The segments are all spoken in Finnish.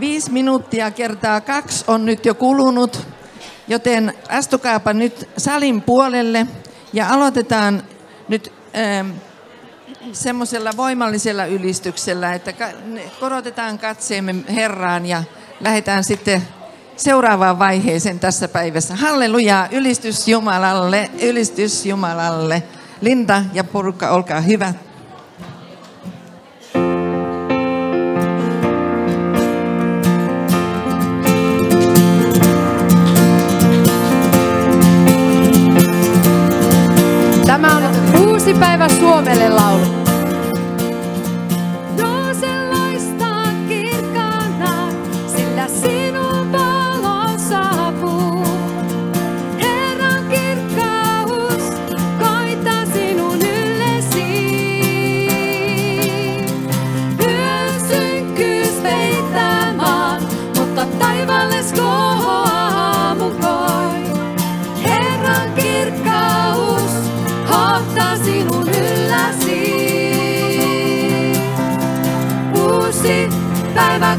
Viisi minuuttia kertaa kaksi on nyt jo kulunut, joten astukaapa nyt salin puolelle ja aloitetaan nyt ähm, semmoisella voimallisella ylistyksellä, että korotetaan katseemme Herraan ja lähdetään sitten seuraavaan vaiheeseen tässä päivässä. Halleluja, ylistys Jumalalle, ylistys Jumalalle. Linda ja porukka, olkaa hyvät. Uusi päivä Suomelle laulu.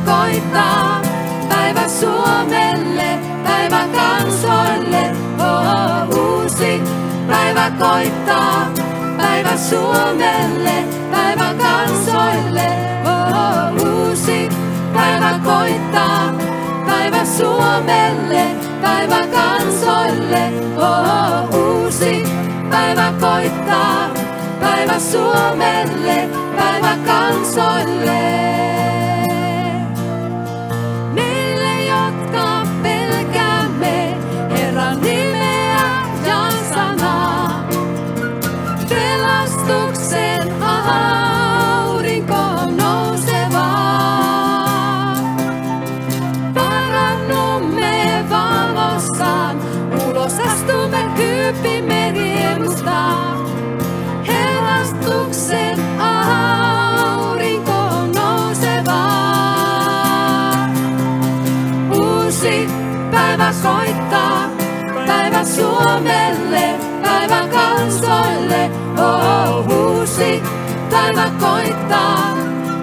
Koittaa. Päivä Suomelle, päivä kansoille, oh, uusi päivä koittaa. Päivä Suomelle, päivä kansoille, oh, uusi päivä koittaa. Päivä Suomelle, päivä kansoille, oh, uusi päivä koittaa. Päivä Suomelle, päivä kansoille. Suomelle, päivä kansoille, oh, uusi päivä koittaa.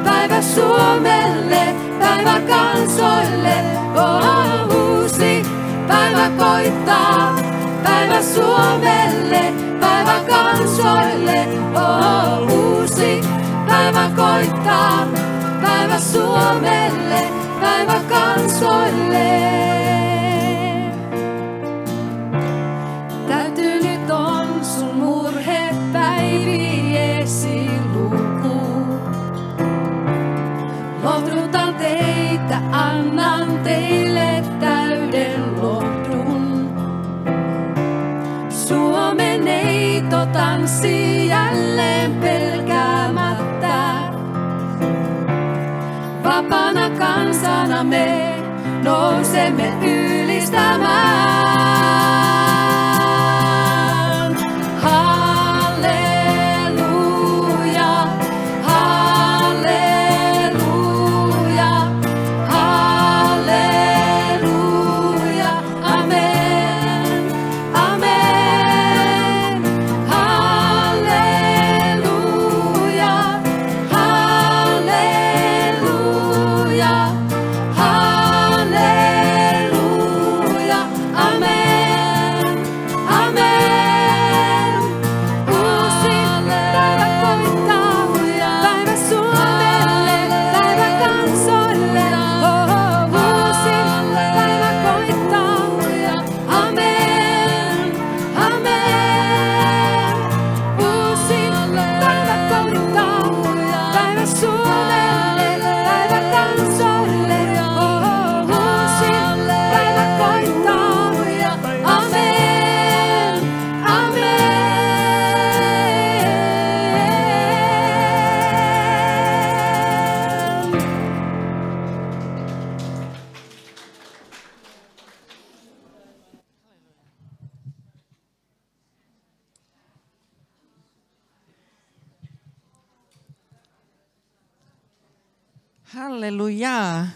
Päivä Suomelle, päivä kansoille, oh, uusi päivä koittaa. Päivä Suomelle, päivä kansoille, oh, uusi päivä koittaa. Päivä Suomelle, päivä kansoille. Tanssi jälleen pelkäämättä. Vapana kansana me nousemme ylistämään. Hallelujaa.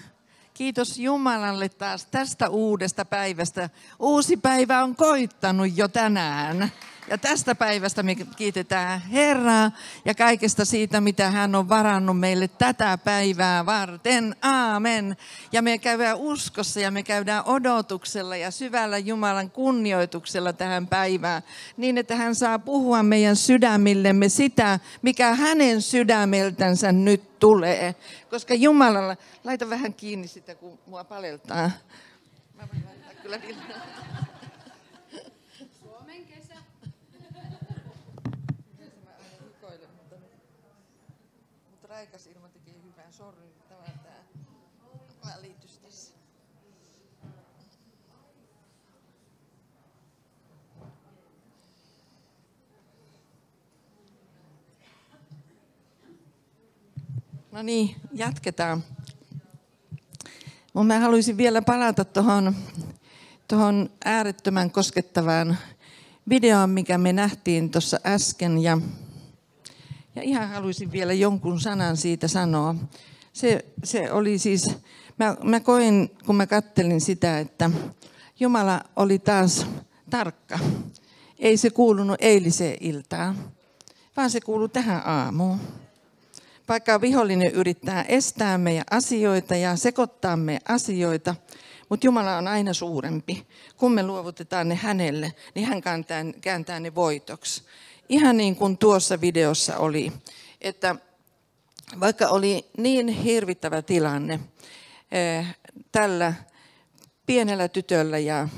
Kiitos Jumalalle taas tästä uudesta päivästä. Uusi päivä on koittanut jo tänään. Ja tästä päivästä me kiitetään Herraa ja kaikesta siitä, mitä hän on varannut meille tätä päivää varten. Aamen. Ja me käydään uskossa ja me käydään odotuksella ja syvällä Jumalan kunnioituksella tähän päivään. Niin, että hän saa puhua meidän sydämillemme sitä, mikä hänen sydämeltänsä nyt tulee. Koska Jumalalla, laita vähän kiinni sitä, kun mua paleltaa. Mä voin laittaa kyllä Suomen kesä. Mutta raikas ilma tekee hyvää. Sori, tämä tämä välitys tässä. No niin, jatketaan. Mä haluaisin vielä palata tuohon tohon äärettömän koskettavaan videoon, mikä me nähtiin tuossa äsken. Ja, ja ihan haluaisin vielä jonkun sanan siitä sanoa. Se, se oli siis, mä, mä koin, kun mä kattelin sitä, että Jumala oli taas tarkka. Ei se kuulunut eiliseen iltaan, vaan se kuuluu tähän aamuun vaikka vihollinen yrittää estää meidän asioita ja sekoittaa meidän asioita, mutta Jumala on aina suurempi. Kun me luovutetaan ne hänelle, niin hän kääntää, kääntää ne voitoksi. Ihan niin kuin tuossa videossa oli, että vaikka oli niin hirvittävä tilanne eh, tällä pienellä tytöllä ja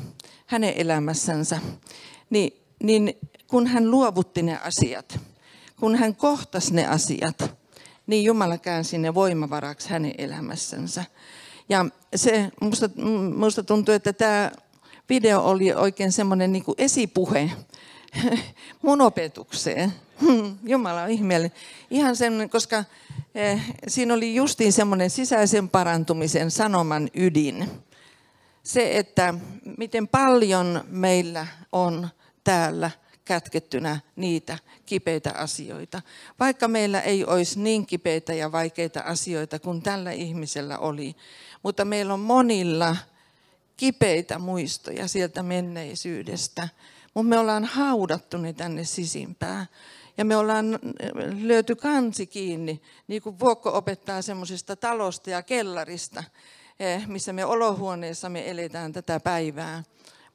hänen elämässänsä, niin, niin kun hän luovutti ne asiat, kun hän kohtasi ne asiat, niin Jumala käänsi ne voimavaraksi hänen elämässänsä. Ja se, musta, musta tuntuu, että tämä video oli oikein semmoinen niin kuin esipuhe mun opetukseen. Jumala on ihmeellinen. Ihan semmoinen, koska eh, siinä oli justiin semmoinen sisäisen parantumisen sanoman ydin. Se, että miten paljon meillä on täällä kätkettynä niitä kipeitä asioita. Vaikka meillä ei olisi niin kipeitä ja vaikeita asioita kuin tällä ihmisellä oli, mutta meillä on monilla kipeitä muistoja sieltä menneisyydestä, mutta me ollaan haudattu ne tänne sisimpään. Ja me ollaan löyty kansi kiinni, niin kuin Vuokko opettaa semmoisesta talosta ja kellarista, eh, missä me olohuoneessa me eletään tätä päivää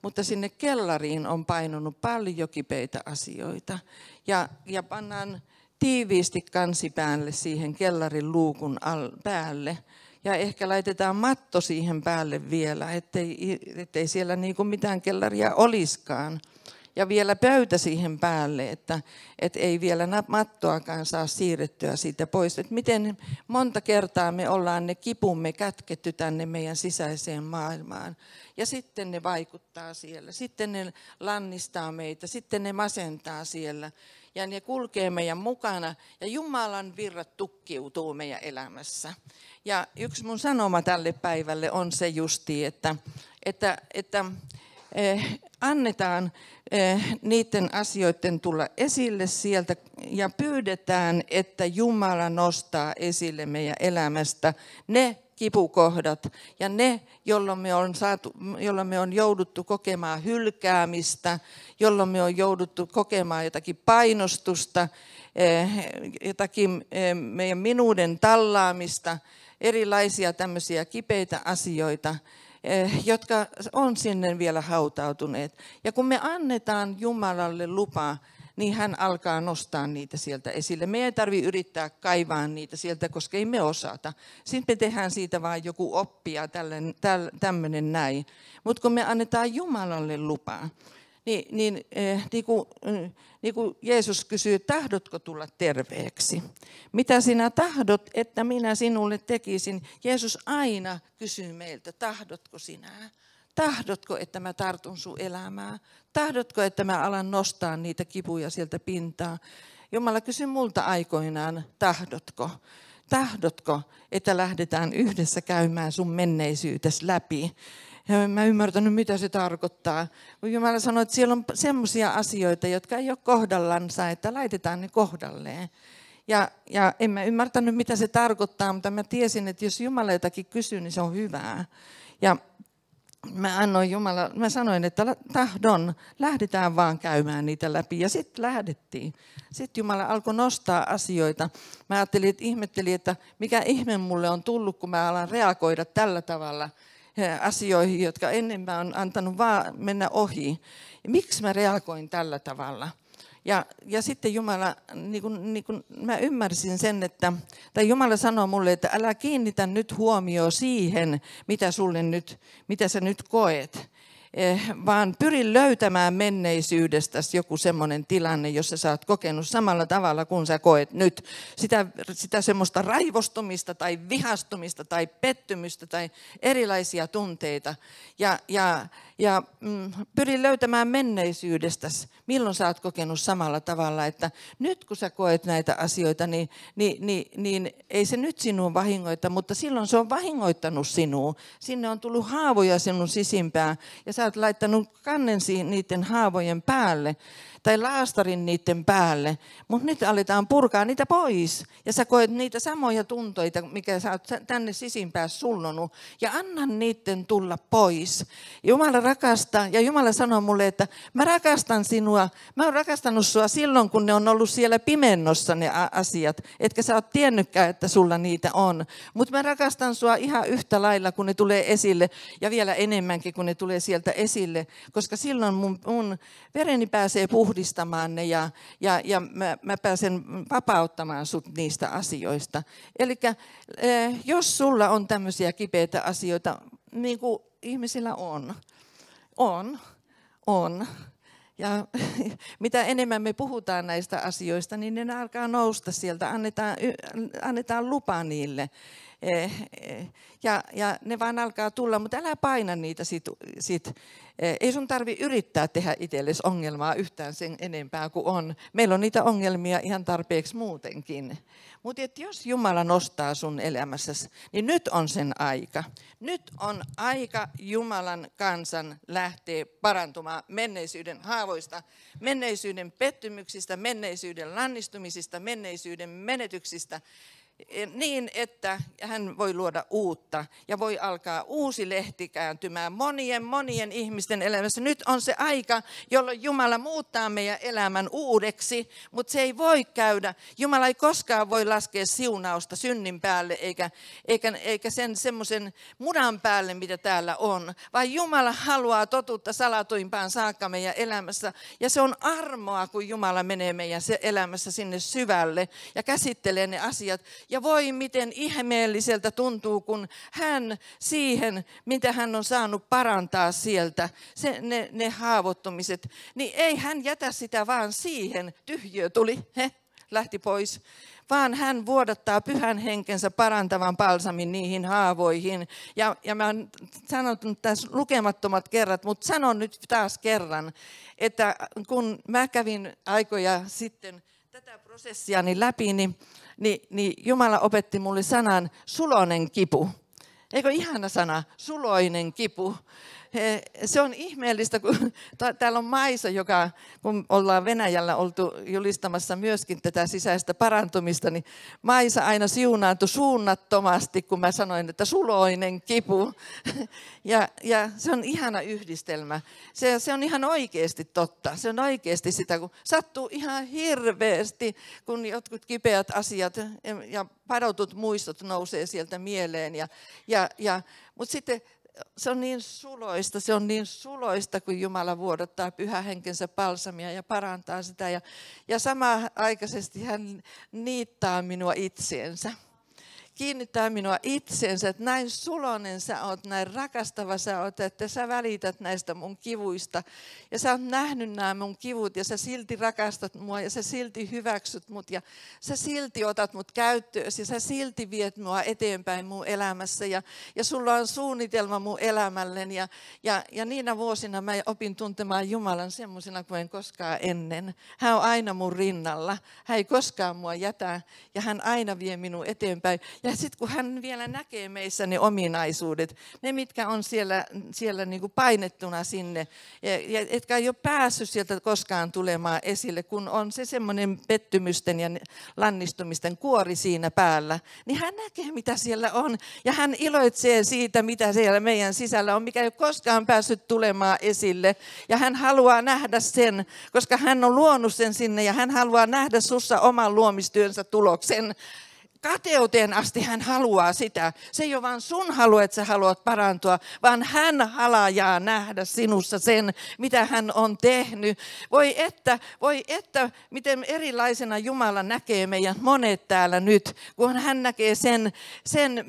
mutta sinne kellariin on painunut paljon kipeitä asioita. Ja, ja pannaan tiiviisti kansi päälle siihen kellarin luukun al, päälle. Ja ehkä laitetaan matto siihen päälle vielä, ettei, ettei siellä niin mitään kellaria oliskaan ja vielä pöytä siihen päälle, että, että ei vielä mattoakaan saa siirrettyä siitä pois. Että miten monta kertaa me ollaan ne kipumme kätketty tänne meidän sisäiseen maailmaan. Ja sitten ne vaikuttaa siellä, sitten ne lannistaa meitä, sitten ne masentaa siellä. Ja ne kulkee meidän mukana ja Jumalan virrat tukkiutuu meidän elämässä. Ja yksi mun sanoma tälle päivälle on se justi, että, että, että annetaan eh, niiden asioiden tulla esille sieltä ja pyydetään, että Jumala nostaa esille meidän elämästä ne kipukohdat ja ne, jolloin me on, saatu, jolloin me on jouduttu kokemaan hylkäämistä, jolloin me on jouduttu kokemaan jotakin painostusta, eh, jotakin eh, meidän minuuden tallaamista, erilaisia tämmöisiä kipeitä asioita, Eh, jotka on sinne vielä hautautuneet. Ja kun me annetaan Jumalalle lupa, niin hän alkaa nostaa niitä sieltä esille. Me ei tarvitse yrittää kaivaa niitä sieltä, koska ei me osata. Sitten me tehdään siitä vain joku oppia, tämmöinen näin. Mutta kun me annetaan Jumalalle lupaa, niin, niin, eh, niin, kuin, eh, niin kuin Jeesus kysyy, tahdotko tulla terveeksi? Mitä sinä tahdot, että minä sinulle tekisin? Jeesus aina kysyy meiltä, tahdotko sinä? Tahdotko, että mä tartun sun elämää? Tahdotko, että mä alan nostaa niitä kipuja sieltä pintaa? Jumala kysyi multa aikoinaan, tahdotko? Tahdotko, että lähdetään yhdessä käymään sun menneisyytes läpi? Ja mä en ymmärtänyt, mitä se tarkoittaa. Kun Jumala sanoi, että siellä on semmoisia asioita, jotka ei ole kohdallansa, että laitetaan ne kohdalleen. Ja, ja en mä ymmärtänyt, mitä se tarkoittaa, mutta mä tiesin, että jos Jumala jotakin kysyy, niin se on hyvää. Ja mä annoin Jumala, mä sanoin, että tahdon, lähdetään vaan käymään niitä läpi. Ja sitten lähdettiin. Sitten Jumala alkoi nostaa asioita. Mä ajattelin, että ihmettelin, että mikä ihme mulle on tullut, kun mä alan reagoida tällä tavalla asioihin, jotka ennen mä oon antanut vaan mennä ohi. Ja miksi mä reagoin tällä tavalla? Ja, ja sitten Jumala, niin kuin, niin kuin mä ymmärsin sen, että, tai Jumala sanoi mulle, että älä kiinnitä nyt huomioon siihen, mitä, sulle nyt, mitä sä nyt koet. Eh, vaan pyri löytämään menneisyydestäsi joku semmoinen tilanne, jossa sä oot kokenut samalla tavalla kuin sä koet nyt. Sitä, sitä semmoista raivostumista tai vihastumista tai pettymystä tai erilaisia tunteita. Ja, ja, ja mm, pyri löytämään menneisyydestäsi, milloin sä oot kokenut samalla tavalla, että nyt kun sä koet näitä asioita, niin, niin, niin, niin ei se nyt sinua vahingoita, mutta silloin se on vahingoittanut sinua. Sinne on tullut haavoja sinun sisimpään ja sä oot laittanut kannen niiden haavojen päälle tai laastarin niiden päälle, mutta nyt aletaan purkaa niitä pois. Ja sä koet niitä samoja tuntoita, mikä sä oot tänne sisimpään sullonut, ja anna niiden tulla pois. Jumala rakastaa, ja Jumala sanoo mulle, että mä rakastan sinua, mä oon rakastanut sua silloin, kun ne on ollut siellä pimennossa ne asiat, etkä sä oot tiennytkään, että sulla niitä on. Mutta mä rakastan sua ihan yhtä lailla, kun ne tulee esille, ja vielä enemmänkin, kun ne tulee sieltä esille, koska silloin mun, mun vereni pääsee puhumaan puhdistamaan ne ja, ja, ja mä, mä pääsen vapauttamaan sut niistä asioista. Eli eh, jos sulla on tämmöisiä kipeitä asioita, niin kuin ihmisillä on, on, on. Ja mitä enemmän me puhutaan näistä asioista, niin ne alkaa nousta sieltä, annetaan, annetaan lupa niille. Eh, eh, ja, ja ne vaan alkaa tulla, mutta älä paina niitä sit, sit. Eh, ei sun tarvi yrittää tehdä itsellesi ongelmaa yhtään sen enempää kuin on. Meillä on niitä ongelmia ihan tarpeeksi muutenkin. Mutta jos Jumala nostaa sun elämässäsi, niin nyt on sen aika. Nyt on aika Jumalan kansan lähteä parantumaan menneisyyden haavoista, menneisyyden pettymyksistä, menneisyyden lannistumisista, menneisyyden menetyksistä niin, että hän voi luoda uutta ja voi alkaa uusi lehti kääntymään monien, monien ihmisten elämässä. Nyt on se aika, jolloin Jumala muuttaa meidän elämän uudeksi, mutta se ei voi käydä. Jumala ei koskaan voi laskea siunausta synnin päälle eikä, eikä, eikä sen semmoisen mudan päälle, mitä täällä on, vaan Jumala haluaa totuutta salatuimpaan saakka meidän elämässä. Ja se on armoa, kun Jumala menee meidän elämässä sinne syvälle ja käsittelee ne asiat ja voi miten ihmeelliseltä tuntuu, kun hän siihen, mitä hän on saanut parantaa sieltä, se, ne, ne haavoittumiset, niin ei hän jätä sitä vaan siihen. Tyhjö tuli, he, lähti pois vaan hän vuodattaa pyhän henkensä parantavan palsamin niihin haavoihin. Ja, ja mä oon sanonut tässä lukemattomat kerrat, mutta sanon nyt taas kerran, että kun mä kävin aikoja sitten tätä prosessiani läpi, niin niin, niin Jumala opetti mulle sanan sulonen kipu. Eikö ihana sana, suloinen kipu? Se on ihmeellistä, kun täällä on Maisa, joka, kun ollaan Venäjällä oltu julistamassa myöskin tätä sisäistä parantumista, niin Maisa aina siunaantui suunnattomasti, kun mä sanoin, että suloinen kipu. Ja, ja se on ihana yhdistelmä. Se, se on ihan oikeasti totta. Se on oikeasti sitä, kun sattuu ihan hirveästi, kun jotkut kipeät asiat ja padotut muistot nousee sieltä mieleen. Ja, ja, ja, mutta sitten se on niin suloista, se on niin suloista, kun Jumala vuodattaa pyhähenkensä palsamia ja parantaa sitä. Ja, ja samaaikaisesti hän niittaa minua itseensä kiinnittää minua itseensä, että näin sulonen sä oot, näin rakastava sä oot, että sä välität näistä mun kivuista. Ja sä oot nähnyt nämä mun kivut ja sä silti rakastat mua ja sä silti hyväksyt mut ja sä silti otat mut käyttöön ja sä silti viet mua eteenpäin mun elämässä ja, ja sulla on suunnitelma mun elämälleni ja, ja, ja niinä vuosina mä opin tuntemaan Jumalan semmoisena kuin en koskaan ennen. Hän on aina mun rinnalla. Hän ei koskaan mua jätä ja hän aina vie minun eteenpäin. Ja Ja sitten kun hän vielä näkee meissä ne ominaisuudet, ne mitkä on siellä, siellä niin kuin painettuna sinne, ja, ja etkä ei ole päässyt sieltä koskaan tulemaan esille, kun on se semmoinen pettymysten ja lannistumisten kuori siinä päällä, niin hän näkee mitä siellä on. Ja hän iloitsee siitä, mitä siellä meidän sisällä on, mikä ei ole koskaan päässyt tulemaan esille. Ja hän haluaa nähdä sen, koska hän on luonut sen sinne ja hän haluaa nähdä sussa oman luomistyönsä tuloksen kateuteen asti hän haluaa sitä. Se ei ole vain sun halu, että sä haluat parantua, vaan hän halajaa nähdä sinussa sen, mitä hän on tehnyt. Voi että, voi että, miten erilaisena Jumala näkee meidän monet täällä nyt, kun hän näkee sen, sen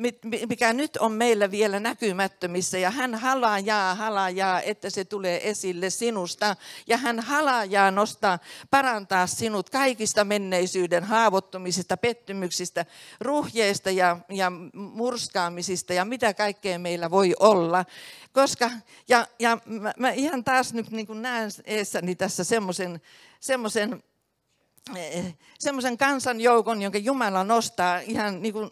mikä nyt on meillä vielä näkymättömissä. Ja hän halajaa, halajaa, että se tulee esille sinusta. Ja hän halajaa nostaa, parantaa sinut kaikista menneisyyden haavoittumisista, pettymyksistä, ruhjeista ja, ja murskaamisista ja mitä kaikkea meillä voi olla. Koska, ja, ja mä, mä ihan taas nyt niin näen eessäni tässä semmoisen semmoisen eh, semmoisen kansanjoukon, jonka Jumala nostaa ihan niin kuin,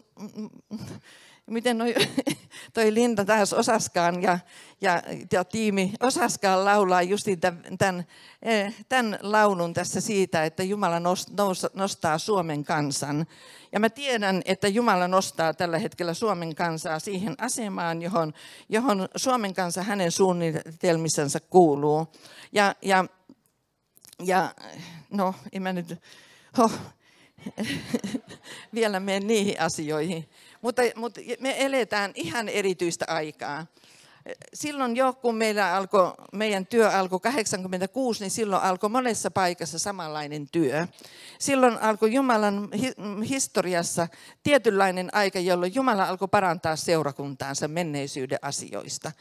miten noi, toi Linda taas osaskaan ja, ja, ja tiimi osaskaan laulaa just tämän, eh, tämän laulun tässä siitä, että Jumala nostaa Suomen kansan. Ja mä tiedän, että Jumala nostaa tällä hetkellä Suomen kansaa siihen asemaan, johon, johon Suomen kansa hänen suunnitelmissansa kuuluu. Ja, ja, ja no, en mä nyt oh, vielä mene niihin asioihin. Mutta, mutta me eletään ihan erityistä aikaa silloin jo, kun meillä alkoi, meidän työ alkoi 86, niin silloin alkoi monessa paikassa samanlainen työ. Silloin alkoi Jumalan historiassa tietynlainen aika, jolloin Jumala alkoi parantaa seurakuntaansa menneisyyden asioista.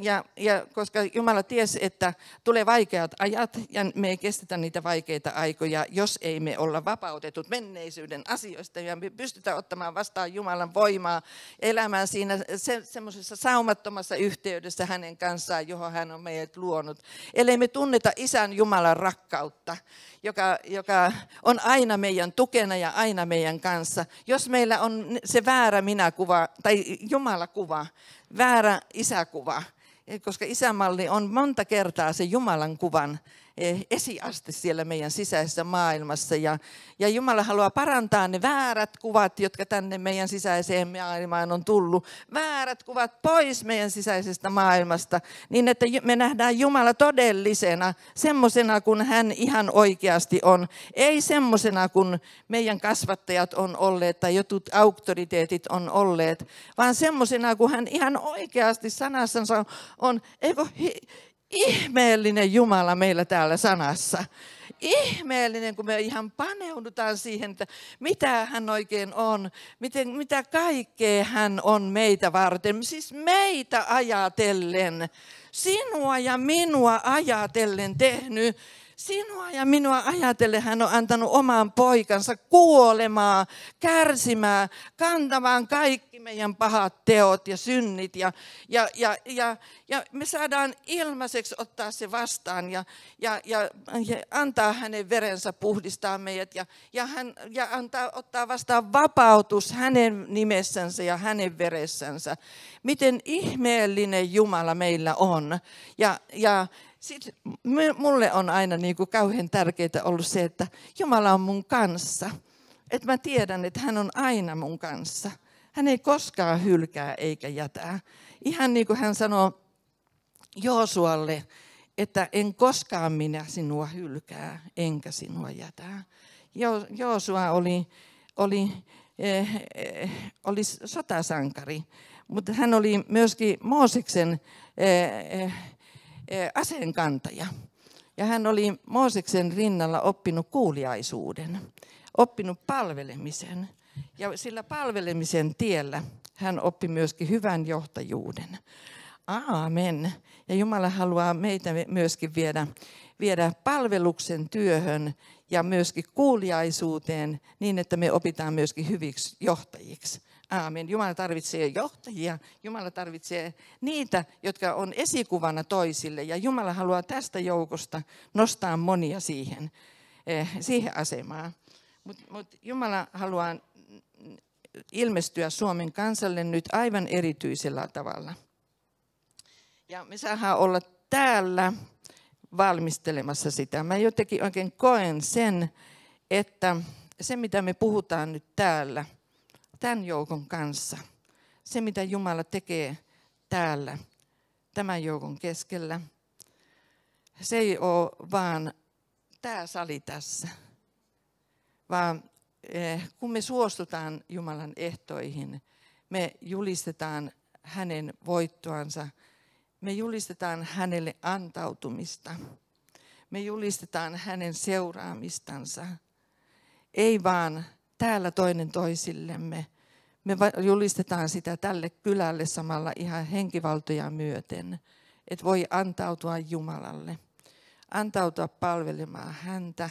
Ja, ja koska Jumala tiesi, että tulee vaikeat ajat ja me ei kestetä niitä vaikeita aikoja, jos ei me olla vapautetut menneisyyden asioista ja me pystytään ottamaan vastaan Jumalan voimaa elämään siinä se, semmoisessa saumattomassa yhteydessä, yhteydessä hänen kanssaan, johon hän on meidät luonut. Ellei me tunneta Isän Jumalan rakkautta, joka, joka on aina meidän tukena ja aina meidän kanssa. Jos meillä on se väärä minäkuva tai Jumalakuva, väärä isäkuva, koska isämalli on monta kertaa se Jumalan kuvan esiaste siellä meidän sisäisessä maailmassa. Ja, ja Jumala haluaa parantaa ne väärät kuvat, jotka tänne meidän sisäiseen maailmaan on tullut. Väärät kuvat pois meidän sisäisestä maailmasta, niin että me nähdään Jumala todellisena, semmoisena kuin hän ihan oikeasti on. Ei semmoisena kuin meidän kasvattajat on olleet tai jotut auktoriteetit on olleet, vaan semmoisena kuin hän ihan oikeasti sanassansa on. Eikö, ihmeellinen Jumala meillä täällä sanassa. Ihmeellinen, kun me ihan paneudutaan siihen, että mitä hän oikein on, miten, mitä kaikkea hän on meitä varten. Siis meitä ajatellen, sinua ja minua ajatellen tehnyt Sinua ja minua ajatellen hän on antanut oman poikansa kuolemaa, kärsimään, kantamaan kaikki meidän pahat teot ja synnit. Ja, ja, ja, ja, ja me saadaan ilmaiseksi ottaa se vastaan ja, ja, ja, ja antaa hänen verensä puhdistaa meidät ja, ja, hän, ja antaa, ottaa vastaan vapautus hänen nimessänsä ja hänen veressänsä. Miten ihmeellinen Jumala meillä on. Ja, ja sitten mulle on aina niin kuin kauhean tärkeää ollut se, että Jumala on mun kanssa. Että mä tiedän, että hän on aina mun kanssa. Hän ei koskaan hylkää eikä jätä. Ihan niin kuin hän sanoo Joosualle, että en koskaan minä sinua hylkää, enkä sinua jätä. Jo, Joosua oli, oli, eh, eh, oli sotasankari, mutta hän oli myöskin Mooseksen eh, eh, Eh, aseenkantaja. Ja hän oli Mooseksen rinnalla oppinut kuuliaisuuden, oppinut palvelemisen. Ja sillä palvelemisen tiellä hän oppi myöskin hyvän johtajuuden. Aamen. Ja Jumala haluaa meitä myöskin viedä, viedä palveluksen työhön ja myöskin kuuliaisuuteen niin, että me opitaan myöskin hyviksi johtajiksi. Aamen. Jumala tarvitsee johtajia. Jumala tarvitsee niitä, jotka on esikuvana toisille. Ja Jumala haluaa tästä joukosta nostaa monia siihen, eh, siihen asemaan. Mutta mut Jumala haluaa ilmestyä Suomen kansalle nyt aivan erityisellä tavalla. Ja me saadaan olla täällä valmistelemassa sitä. Mä jotenkin oikein koen sen, että se mitä me puhutaan nyt täällä, tämän joukon kanssa, se mitä Jumala tekee täällä, tämän joukon keskellä, se ei ole vaan tämä sali tässä, vaan kun me suostutaan Jumalan ehtoihin, me julistetaan hänen voittoansa, me julistetaan hänelle antautumista, me julistetaan hänen seuraamistansa, ei vaan täällä toinen toisillemme. Me julistetaan sitä tälle kylälle samalla ihan henkivaltoja myöten, että voi antautua Jumalalle, antautua palvelemaan häntä,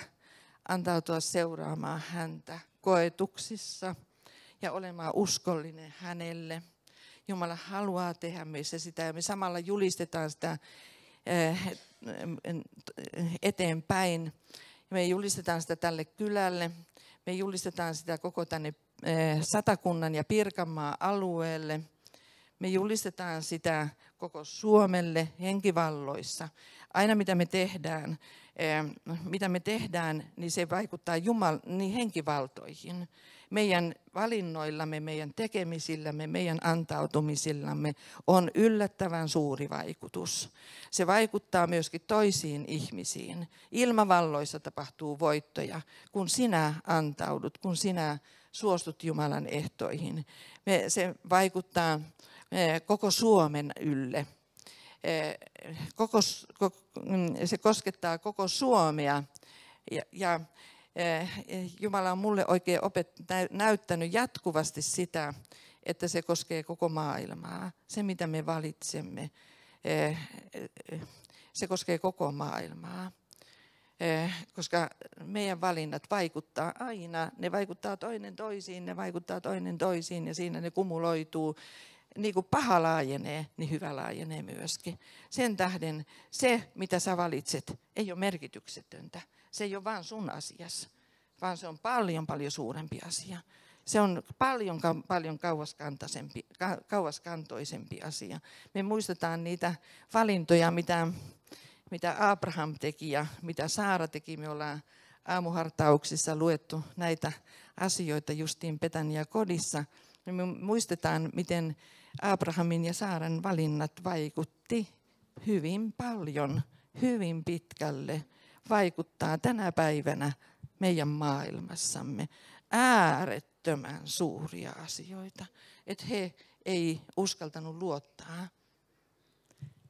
antautua seuraamaan häntä koetuksissa ja olemaan uskollinen hänelle. Jumala haluaa tehdä meissä sitä ja me samalla julistetaan sitä eh, eteenpäin. Me julistetaan sitä tälle kylälle, me julistetaan sitä koko tänne eh, Satakunnan ja Pirkanmaa alueelle. Me julistetaan sitä koko Suomelle henkivalloissa. Aina mitä me tehdään, eh, mitä me tehdään, niin se vaikuttaa Jumal, niin henkivaltoihin meidän valinnoillamme, meidän tekemisillämme, meidän antautumisillamme on yllättävän suuri vaikutus. Se vaikuttaa myöskin toisiin ihmisiin. Ilmavalloissa tapahtuu voittoja, kun sinä antaudut, kun sinä suostut Jumalan ehtoihin. Se vaikuttaa koko Suomen ylle. Koko, se koskettaa koko Suomea. Ja, ja Eh, Jumala on mulle oikein opet, näyttänyt jatkuvasti sitä, että se koskee koko maailmaa. Se, mitä me valitsemme, eh, se koskee koko maailmaa. Eh, koska meidän valinnat vaikuttaa aina, ne vaikuttaa toinen toisiin, ne vaikuttaa toinen toisiin ja siinä ne kumuloituu. Niin kuin paha laajenee, niin hyvä laajenee myöskin. Sen tähden se, mitä sä valitset, ei ole merkityksetöntä se ei ole vain sun asias, vaan se on paljon paljon suurempi asia. Se on paljon, paljon kauaskantaisempi, kauaskantoisempi asia. Me muistetaan niitä valintoja, mitä, mitä Abraham teki ja mitä Saara teki. Me ollaan aamuhartauksissa luettu näitä asioita justiin Petania kodissa. Me muistetaan, miten Abrahamin ja Saaran valinnat vaikutti hyvin paljon, hyvin pitkälle vaikuttaa tänä päivänä meidän maailmassamme äärettömän suuria asioita. Että he ei uskaltanut luottaa,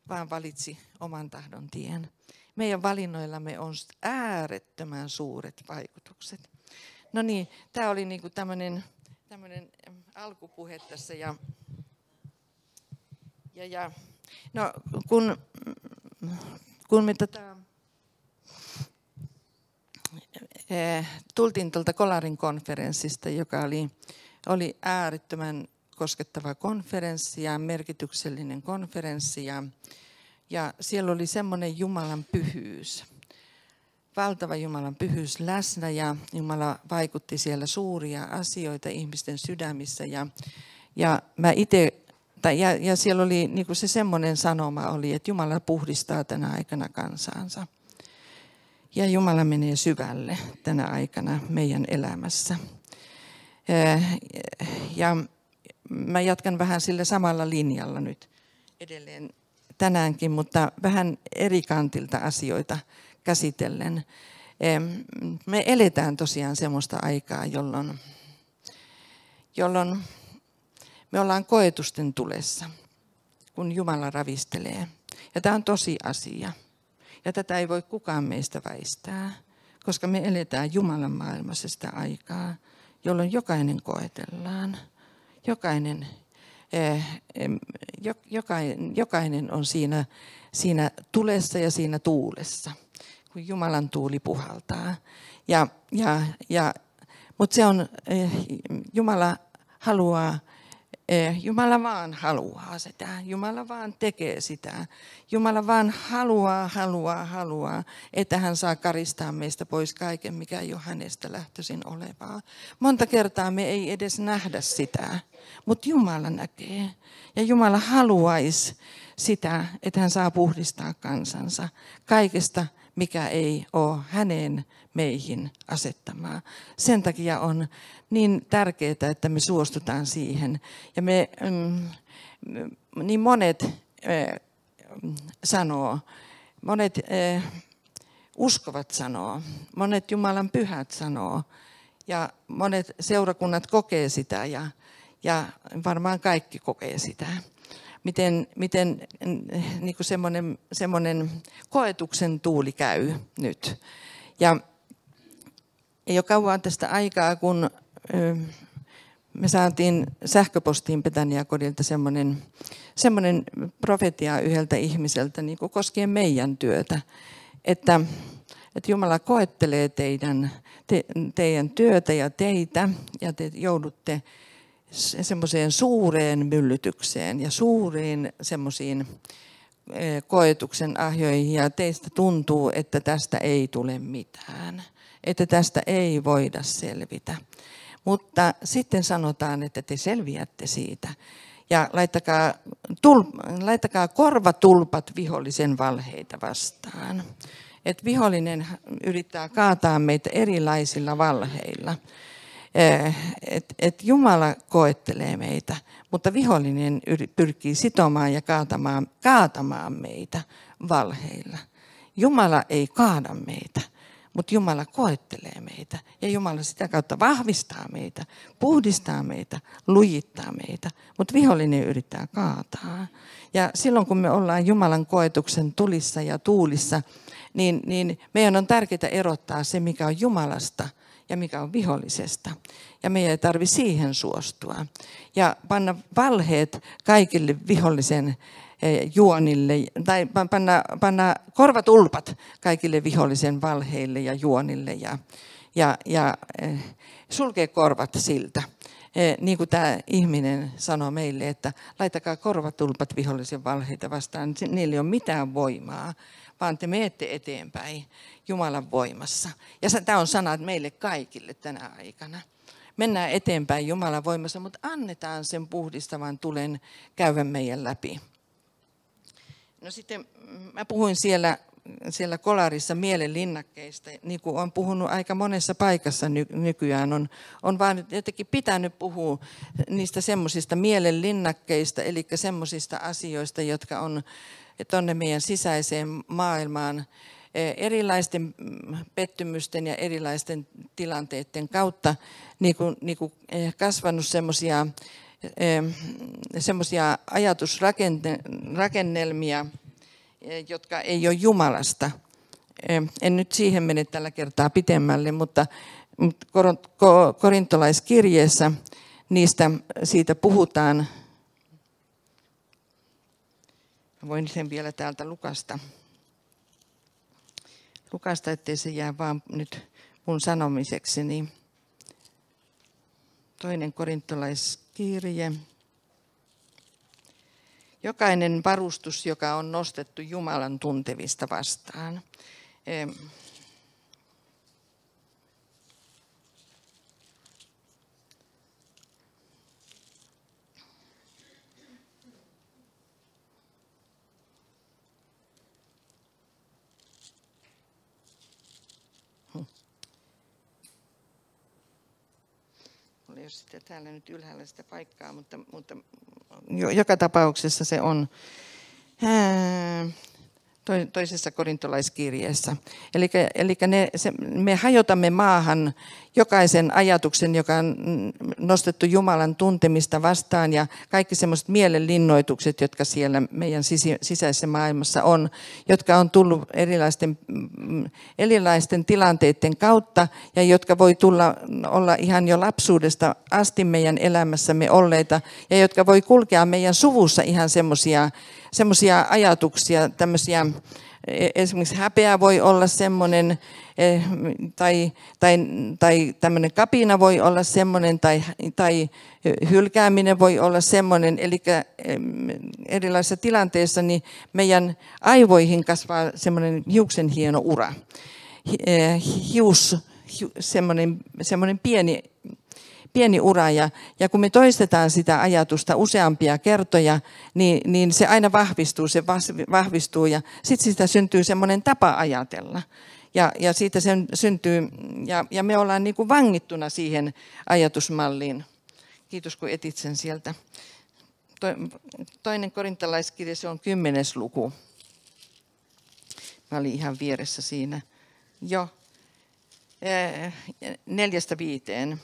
vaan valitsi oman tahdon tien. Meidän valinnoillamme on äärettömän suuret vaikutukset. No niin, tämä oli niinku tämmöinen alkupuhe tässä. Ja, ja, ja, no, kun, kun me tätä Eh, tultiin tuolta Kolarin konferenssista, joka oli, oli äärettömän koskettava konferenssi ja merkityksellinen konferenssi. Ja, ja siellä oli semmoinen Jumalan pyhyys, valtava Jumalan pyhyys läsnä ja Jumala vaikutti siellä suuria asioita ihmisten sydämissä. Ja, ja mä itse tai, ja, ja siellä oli niin se semmoinen sanoma oli, että Jumala puhdistaa tänä aikana kansansa. Ja Jumala menee syvälle tänä aikana meidän elämässä. Ja mä jatkan vähän sillä samalla linjalla nyt edelleen tänäänkin, mutta vähän eri kantilta asioita käsitellen. Me eletään tosiaan semmoista aikaa, jolloin, jolloin me ollaan koetusten tulessa, kun Jumala ravistelee. Ja tämä on tosi asia. Ja tätä ei voi kukaan meistä väistää, koska me eletään Jumalan maailmassa sitä aikaa, jolloin jokainen koetellaan. Jokainen, eh, jokainen, jokainen on siinä, siinä tulessa ja siinä tuulessa, kun Jumalan tuuli puhaltaa. Ja, ja, ja, mutta se on, eh, Jumala haluaa Eh, Jumala vaan haluaa sitä. Jumala vaan tekee sitä. Jumala vaan haluaa, haluaa, haluaa, että hän saa karistaa meistä pois kaiken, mikä jo hänestä lähtöisin olevaa. Monta kertaa me ei edes nähdä sitä, mutta Jumala näkee. Ja Jumala haluaisi sitä, että hän saa puhdistaa kansansa kaikesta, mikä ei ole hänen meihin asettamaa. Sen takia on niin tärkeää, että me suostutaan siihen. Ja me, mm, niin monet sanoo, monet uskovat sanoo, monet Jumalan pyhät sanoo, ja monet seurakunnat kokee sitä, ja, ja varmaan kaikki kokee sitä miten, miten niin kuin semmoinen, semmoinen koetuksen tuuli käy nyt. Ja ei ole kauan tästä aikaa, kun me saatiin sähköpostiin Petania-kodilta semmoinen, semmoinen profetia yhdeltä ihmiseltä niin kuin koskien meidän työtä, että, että Jumala koettelee teidän, te, teidän työtä ja teitä ja te joudutte semmoiseen suureen myllytykseen ja suuriin semmoisiin e, koetuksen ahjoihin ja teistä tuntuu, että tästä ei tule mitään, että tästä ei voida selvitä. Mutta sitten sanotaan, että te selviätte siitä ja laittakaa, tul, laittakaa korvatulpat vihollisen valheita vastaan. että vihollinen yrittää kaataa meitä erilaisilla valheilla. Eh, että et Jumala koettelee meitä, mutta vihollinen pyrkii sitomaan ja kaatamaan, kaatamaan meitä valheilla. Jumala ei kaada meitä, mutta Jumala koettelee meitä ja Jumala sitä kautta vahvistaa meitä, puhdistaa meitä, lujittaa meitä, mutta vihollinen yrittää kaataa. Ja silloin kun me ollaan Jumalan koetuksen tulissa ja tuulissa, niin, niin meidän on tärkeää erottaa se, mikä on Jumalasta – ja mikä on vihollisesta. Ja meidän ei tarvitse siihen suostua. Ja panna valheet kaikille vihollisen eh, juonille, tai panna, panna korvatulpat kaikille vihollisen valheille ja juonille ja, ja, ja eh, sulkea korvat siltä. Eh, niin kuin tämä ihminen sanoi meille, että laitakaa korvatulpat vihollisen valheita vastaan, niillä ei ole mitään voimaa vaan te menette eteenpäin Jumalan voimassa. Ja tämä on sanat meille kaikille tänä aikana. Mennään eteenpäin Jumalan voimassa, mutta annetaan sen puhdistavan tulen käydä meidän läpi. No sitten mä puhuin siellä, siellä kolarissa mielenlinnakkeista, niin kuin olen puhunut aika monessa paikassa ny, nykyään. On, on vaan jotenkin pitänyt puhua niistä semmoisista mielenlinnakkeista, eli semmoisista asioista, jotka on tuonne meidän sisäiseen maailmaan e, erilaisten mm, pettymysten ja erilaisten tilanteiden kautta niin kuin, niin kuin e, kasvanut semmoisia e, semmoisia ajatusrakennelmia, jotka ei ole Jumalasta. En nyt siihen mene tällä kertaa pitemmälle, mutta korintolaiskirjeessä niistä, siitä puhutaan voin sen vielä täältä lukasta. Lukasta, ettei se jää vaan nyt mun sanomiseksi. Niin toinen korintolaiskirje. Jokainen varustus, joka on nostettu Jumalan tuntevista vastaan. Ole sitten täällä nyt ylhäällä sitä paikkaa, mutta, mutta joka tapauksessa se on toisessa korintolaiskirjeessä. Eli, eli ne, se, me hajotamme maahan jokaisen ajatuksen, joka on nostettu Jumalan tuntemista vastaan ja kaikki semmoiset mielenlinnoitukset, jotka siellä meidän sisäisessä maailmassa on, jotka on tullut erilaisten, erilaisten tilanteiden kautta ja jotka voi tulla olla ihan jo lapsuudesta asti meidän elämässämme olleita ja jotka voi kulkea meidän suvussa ihan semmoisia semmoisia ajatuksia, tämmöisiä e, esimerkiksi häpeä voi olla semmoinen, e, tai, tai, tai tämmöinen kapina voi olla semmoinen, tai, tai hylkääminen voi olla semmoinen. Eli erilaisissa tilanteissa niin meidän aivoihin kasvaa semmoinen hiuksen hieno ura. Hius, semmoinen, semmoinen pieni pieni ura ja, ja kun me toistetaan sitä ajatusta useampia kertoja, niin, niin se aina vahvistuu, se vahvistuu ja sitten siitä syntyy semmoinen tapa ajatella. Ja, ja siitä sen syntyy, ja, ja me ollaan niin kuin vangittuna siihen ajatusmalliin. Kiitos kun etit sen sieltä. Toinen korintalaiskirja, se on kymmenes luku. Mä olin ihan vieressä siinä. Jo. Neljästä viiteen.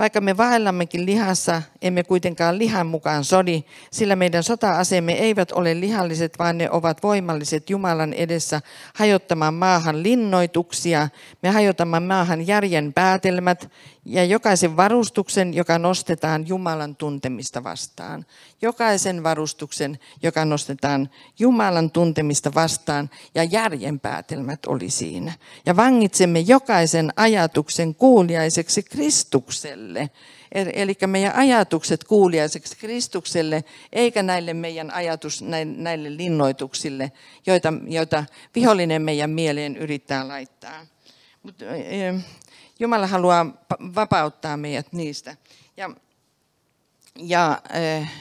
Vaikka me vaellammekin lihassa, emme kuitenkaan lihan mukaan sodi, sillä meidän sota-asemme eivät ole lihalliset, vaan ne ovat voimalliset Jumalan edessä hajottamaan maahan linnoituksia. Me hajotamme maahan järjen päätelmät ja jokaisen varustuksen, joka nostetaan Jumalan tuntemista vastaan. Jokaisen varustuksen, joka nostetaan Jumalan tuntemista vastaan ja järjen päätelmät oli siinä. Ja vangitsemme jokaisen ajatuksen kuuliaiseksi Kristukselle. Eli meidän ajatukset kuuliaiseksi Kristukselle, eikä näille meidän ajatus, näille linnoituksille, joita, joita vihollinen meidän mieleen yrittää laittaa. Mutta Jumala haluaa vapauttaa meidät niistä. Ja, ja äh,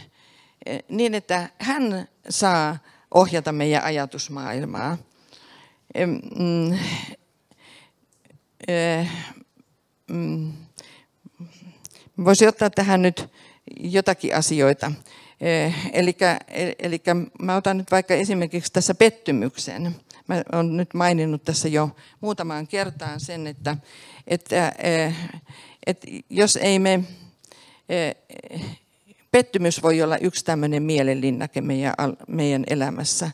niin, että hän saa ohjata meidän ajatusmaailmaa. Mm, äh, mm, Voisi ottaa tähän nyt jotakin asioita. Eli mä otan nyt vaikka esimerkiksi tässä pettymyksen. Mä olen nyt maininnut tässä jo muutamaan kertaan sen, että, että, eh, että jos ei me, eh, pettymys voi olla yksi tämmöinen mielenlinnake meidän, meidän elämässä.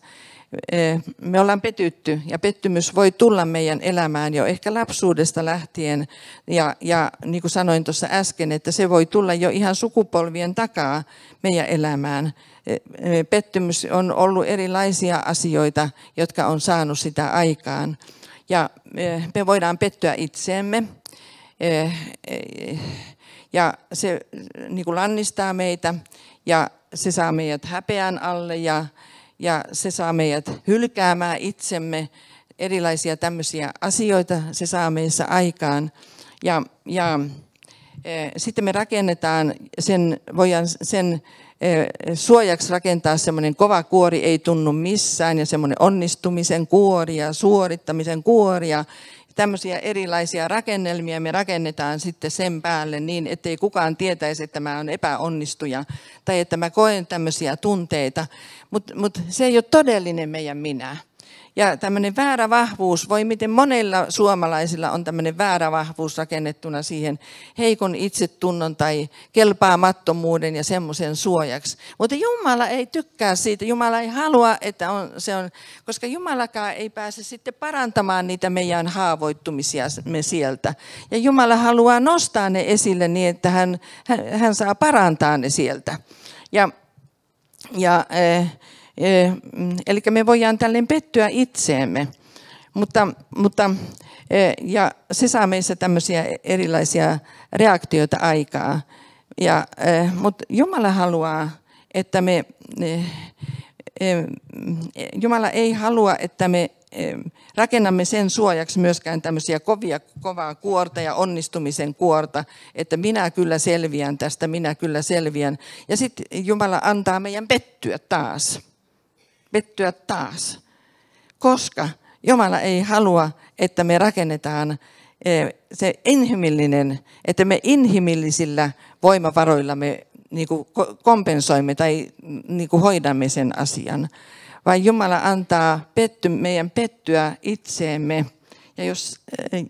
Eh, me ollaan petytty ja pettymys voi tulla meidän elämään jo ehkä lapsuudesta lähtien. Ja, ja niin kuin sanoin tuossa äsken, että se voi tulla jo ihan sukupolvien takaa meidän elämään. Eh, eh, pettymys on ollut erilaisia asioita, jotka on saanut sitä aikaan. Ja me voidaan pettyä itseemme. Ja se niin kuin lannistaa meitä ja se saa meidät häpeän alle ja ja se saa meidät hylkäämään itsemme, erilaisia tämmöisiä asioita se saa meissä aikaan. Ja, ja e, sitten me rakennetaan sen, voidaan sen e, suojaksi rakentaa semmoinen kova kuori, ei tunnu missään, ja semmoinen onnistumisen kuori ja suorittamisen kuori ja tämmöisiä erilaisia rakennelmia me rakennetaan sitten sen päälle niin, ettei kukaan tietäisi, että mä olen epäonnistuja tai että mä koen tämmöisiä tunteita. Mutta mut se ei ole todellinen meidän minä. Ja tämmöinen väärä vahvuus, voi miten monella suomalaisilla on tämmöinen väärä vahvuus rakennettuna siihen heikon itsetunnon tai kelpaamattomuuden ja semmoisen suojaksi. Mutta Jumala ei tykkää siitä, Jumala ei halua, että on, se on, koska Jumalakaan ei pääse sitten parantamaan niitä meidän haavoittumisia me sieltä. Ja Jumala haluaa nostaa ne esille niin, että hän, hän, hän saa parantaa ne sieltä. Ja, ja äh, Eli me voidaan tälleen pettyä itseemme, mutta, mutta ja se saa meissä tämmöisiä erilaisia reaktioita aikaa. Ja, mutta Jumala haluaa, että me, Jumala ei halua, että me rakennamme sen suojaksi myöskään tämmöisiä kovia, kovaa kuorta ja onnistumisen kuorta, että minä kyllä selviän tästä, minä kyllä selviän. Ja sitten Jumala antaa meidän pettyä taas pettyä taas. Koska Jumala ei halua, että me rakennetaan e, se inhimillinen, että me inhimillisillä voimavaroilla me niin kuin kompensoimme tai niin kuin hoidamme sen asian. Vaan Jumala antaa petty, meidän pettyä itseemme Ja, jos,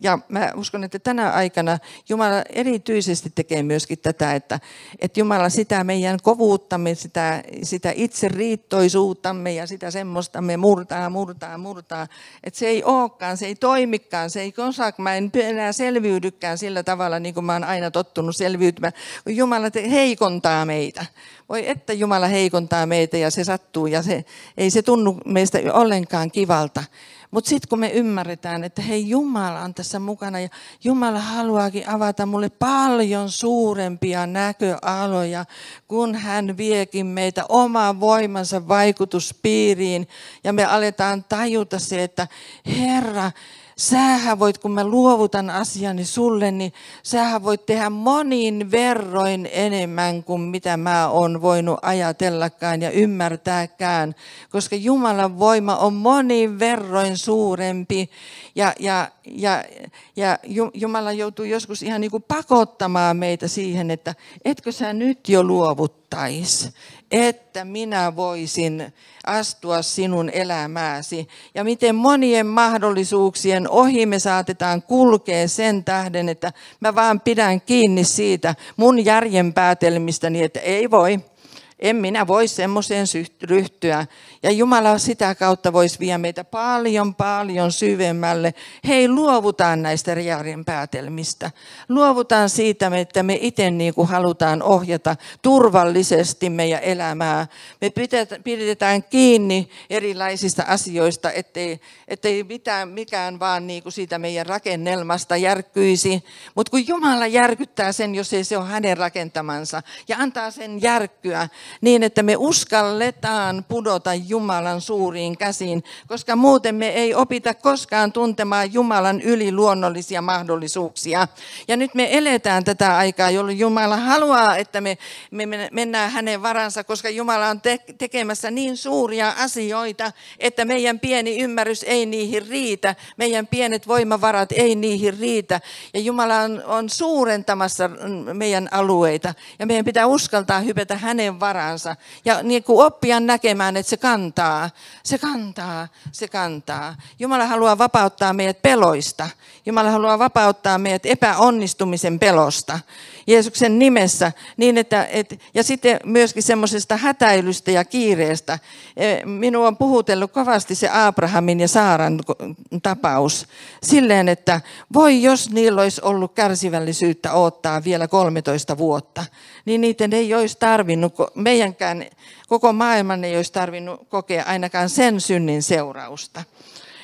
ja mä uskon, että tänä aikana Jumala erityisesti tekee myöskin tätä, että, että Jumala sitä meidän kovuuttamme, sitä, sitä itseriittoisuuttamme ja sitä semmoistamme murtaa, murtaa, murtaa. Että se ei olekaan, se ei toimikaan, se ei osaa, mä en enää selviydykään sillä tavalla, niin kuin mä oon aina tottunut selviytymään, kun Jumala heikontaa meitä. Voi että Jumala heikontaa meitä ja se sattuu ja se, ei se tunnu meistä ollenkaan kivalta. Mutta sitten kun me ymmärretään, että hei Jumala on tässä mukana ja Jumala haluaakin avata mulle paljon suurempia näköaloja, kun hän viekin meitä oman voimansa vaikutuspiiriin. Ja me aletaan tajuta se, että Herra, sähän voit, kun mä luovutan asiani sulle, niin sähän voit tehdä monin verroin enemmän kuin mitä mä oon voinut ajatellakaan ja ymmärtääkään, koska Jumalan voima on monin verroin suurempi ja, ja, ja, ja Jumala joutuu joskus ihan niin kuin pakottamaan meitä siihen, että etkö sä nyt jo luovuttaisi, että minä voisin astua sinun elämääsi. Ja miten monien mahdollisuuksien ohi me saatetaan kulkea sen tähden, että mä vaan pidän kiinni siitä mun järjen päätelmistäni, että ei voi en minä voi semmoiseen ryhtyä. Ja Jumala sitä kautta voisi viedä meitä paljon, paljon syvemmälle. Hei, luovutaan näistä riarin päätelmistä. Luovutaan siitä, että me itse niin kuin halutaan ohjata turvallisesti meidän elämää. Me pidetään kiinni erilaisista asioista, ettei, ettei mitään, mikään vaan niin kuin siitä meidän rakennelmasta järkkyisi. Mutta kun Jumala järkyttää sen, jos ei se ole hänen rakentamansa, ja antaa sen järkkyä, niin, että me uskalletaan pudota Jumalan suuriin käsiin, koska muuten me ei opita koskaan tuntemaan Jumalan yliluonnollisia mahdollisuuksia. Ja nyt me eletään tätä aikaa, jolloin Jumala haluaa, että me, me mennään hänen varansa, koska Jumala on te- tekemässä niin suuria asioita, että meidän pieni ymmärrys ei niihin riitä, meidän pienet voimavarat ei niihin riitä. Ja Jumala on, on suurentamassa meidän alueita ja meidän pitää uskaltaa hypätä hänen varansa varansa ja niin kuin oppia näkemään, että se kantaa, se kantaa, se kantaa. Jumala haluaa vapauttaa meidät peloista. Jumala haluaa vapauttaa meidät epäonnistumisen pelosta. Jeesuksen nimessä. Niin että, et, ja sitten myöskin semmoisesta hätäilystä ja kiireestä. E, minua on puhutellut kovasti se Abrahamin ja Saaran tapaus. Silleen, että voi jos niillä olisi ollut kärsivällisyyttä odottaa vielä 13 vuotta, niin niiden ei olisi tarvinnut, meidänkään koko maailman ei olisi tarvinnut kokea ainakaan sen synnin seurausta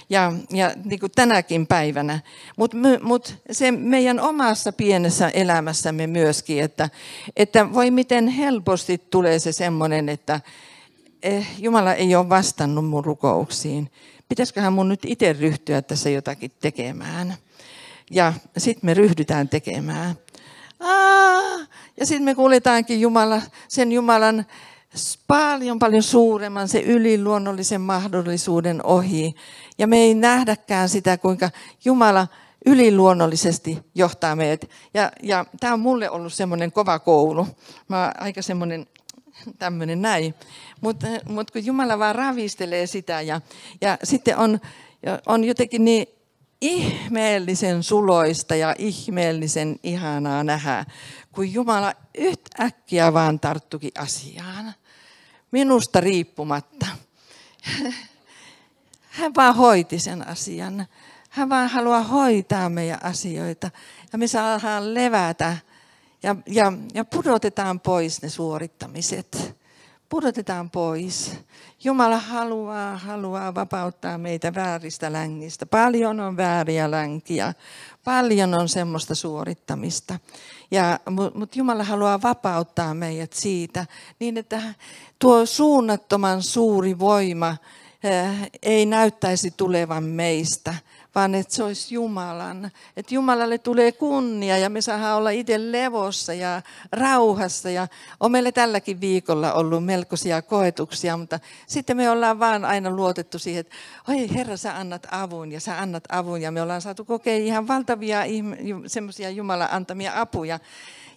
ja, ja niin kuin tänäkin päivänä. Mutta mut se meidän omassa pienessä elämässämme myöskin, että, että voi miten helposti tulee se semmoinen, että eh, Jumala ei ole vastannut mun rukouksiin. Pitäisiköhän mun nyt itse ryhtyä tässä jotakin tekemään? Ja sitten me ryhdytään tekemään. Aa, ja sitten me kuljetaankin Jumala, sen Jumalan paljon paljon suuremman se yliluonnollisen mahdollisuuden ohi. Ja me ei nähdäkään sitä, kuinka Jumala yliluonnollisesti johtaa meidät. Ja, ja tämä on mulle ollut semmoinen kova koulu. Mä oon aika semmoinen tämmöinen näin. Mutta mut kun Jumala vaan ravistelee sitä ja, ja sitten on, on jotenkin niin ihmeellisen suloista ja ihmeellisen ihanaa nähdä, kun Jumala yhtäkkiä vaan tarttukin asiaan minusta riippumatta. Hän vaan hoiti sen asian. Hän vaan haluaa hoitaa meidän asioita. Ja me saadaan levätä ja, ja, ja pudotetaan pois ne suorittamiset. Pudotetaan pois. Jumala haluaa, haluaa vapauttaa meitä vääristä längistä. Paljon on vääriä länkiä. Paljon on semmoista suorittamista. Ja, Mutta Jumala haluaa vapauttaa meidät siitä niin, että tuo suunnattoman suuri voima eh, ei näyttäisi tulevan meistä, vaan että se olisi Jumalan. Että Jumalalle tulee kunnia ja me saadaan olla itse levossa ja rauhassa. Ja on meillä tälläkin viikolla ollut melkoisia koetuksia, mutta sitten me ollaan vaan aina luotettu siihen, että oi Herra, sä annat avun ja sä annat avun. Ja me ollaan saatu kokea ihan valtavia semmoisia Jumalan antamia apuja.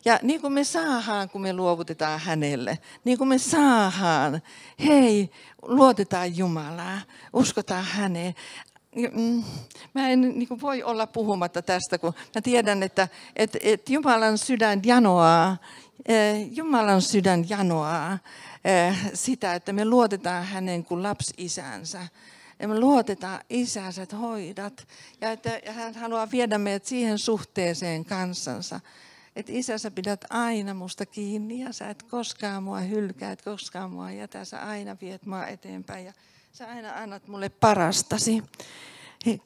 Ja niin kuin me saadaan, kun me luovutetaan hänelle, niin kuin me saadaan, hei, luotetaan Jumalaa, uskotaan häneen mä en niin kuin voi olla puhumatta tästä, kun mä tiedän, että, että, että Jumalan sydän janoaa, eh, Jumalan sydän janoaa eh, sitä, että me luotetaan hänen kuin lapsi-isänsä. Ja me luotetaan isänsä, että hoidat. Ja että hän haluaa viedä meidät siihen suhteeseen kansansa. Että isä, sä pidät aina musta kiinni ja sä et koskaan mua hylkää, et koskaan mua jätä. Sä aina viet mua eteenpäin ja sä aina annat mulle parastasi.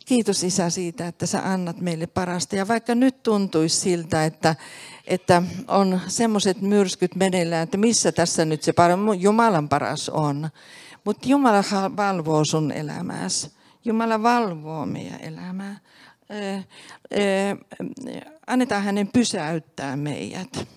Kiitos Isä siitä, että sä annat meille parasta. Ja vaikka nyt tuntuisi siltä, että, että on semmoiset myrskyt meneillään, että missä tässä nyt se paras, Jumalan paras on. Mutta Jumala valvoo sun elämääsi. Jumala valvoo meidän elämää. Annetaan hänen pysäyttää meidät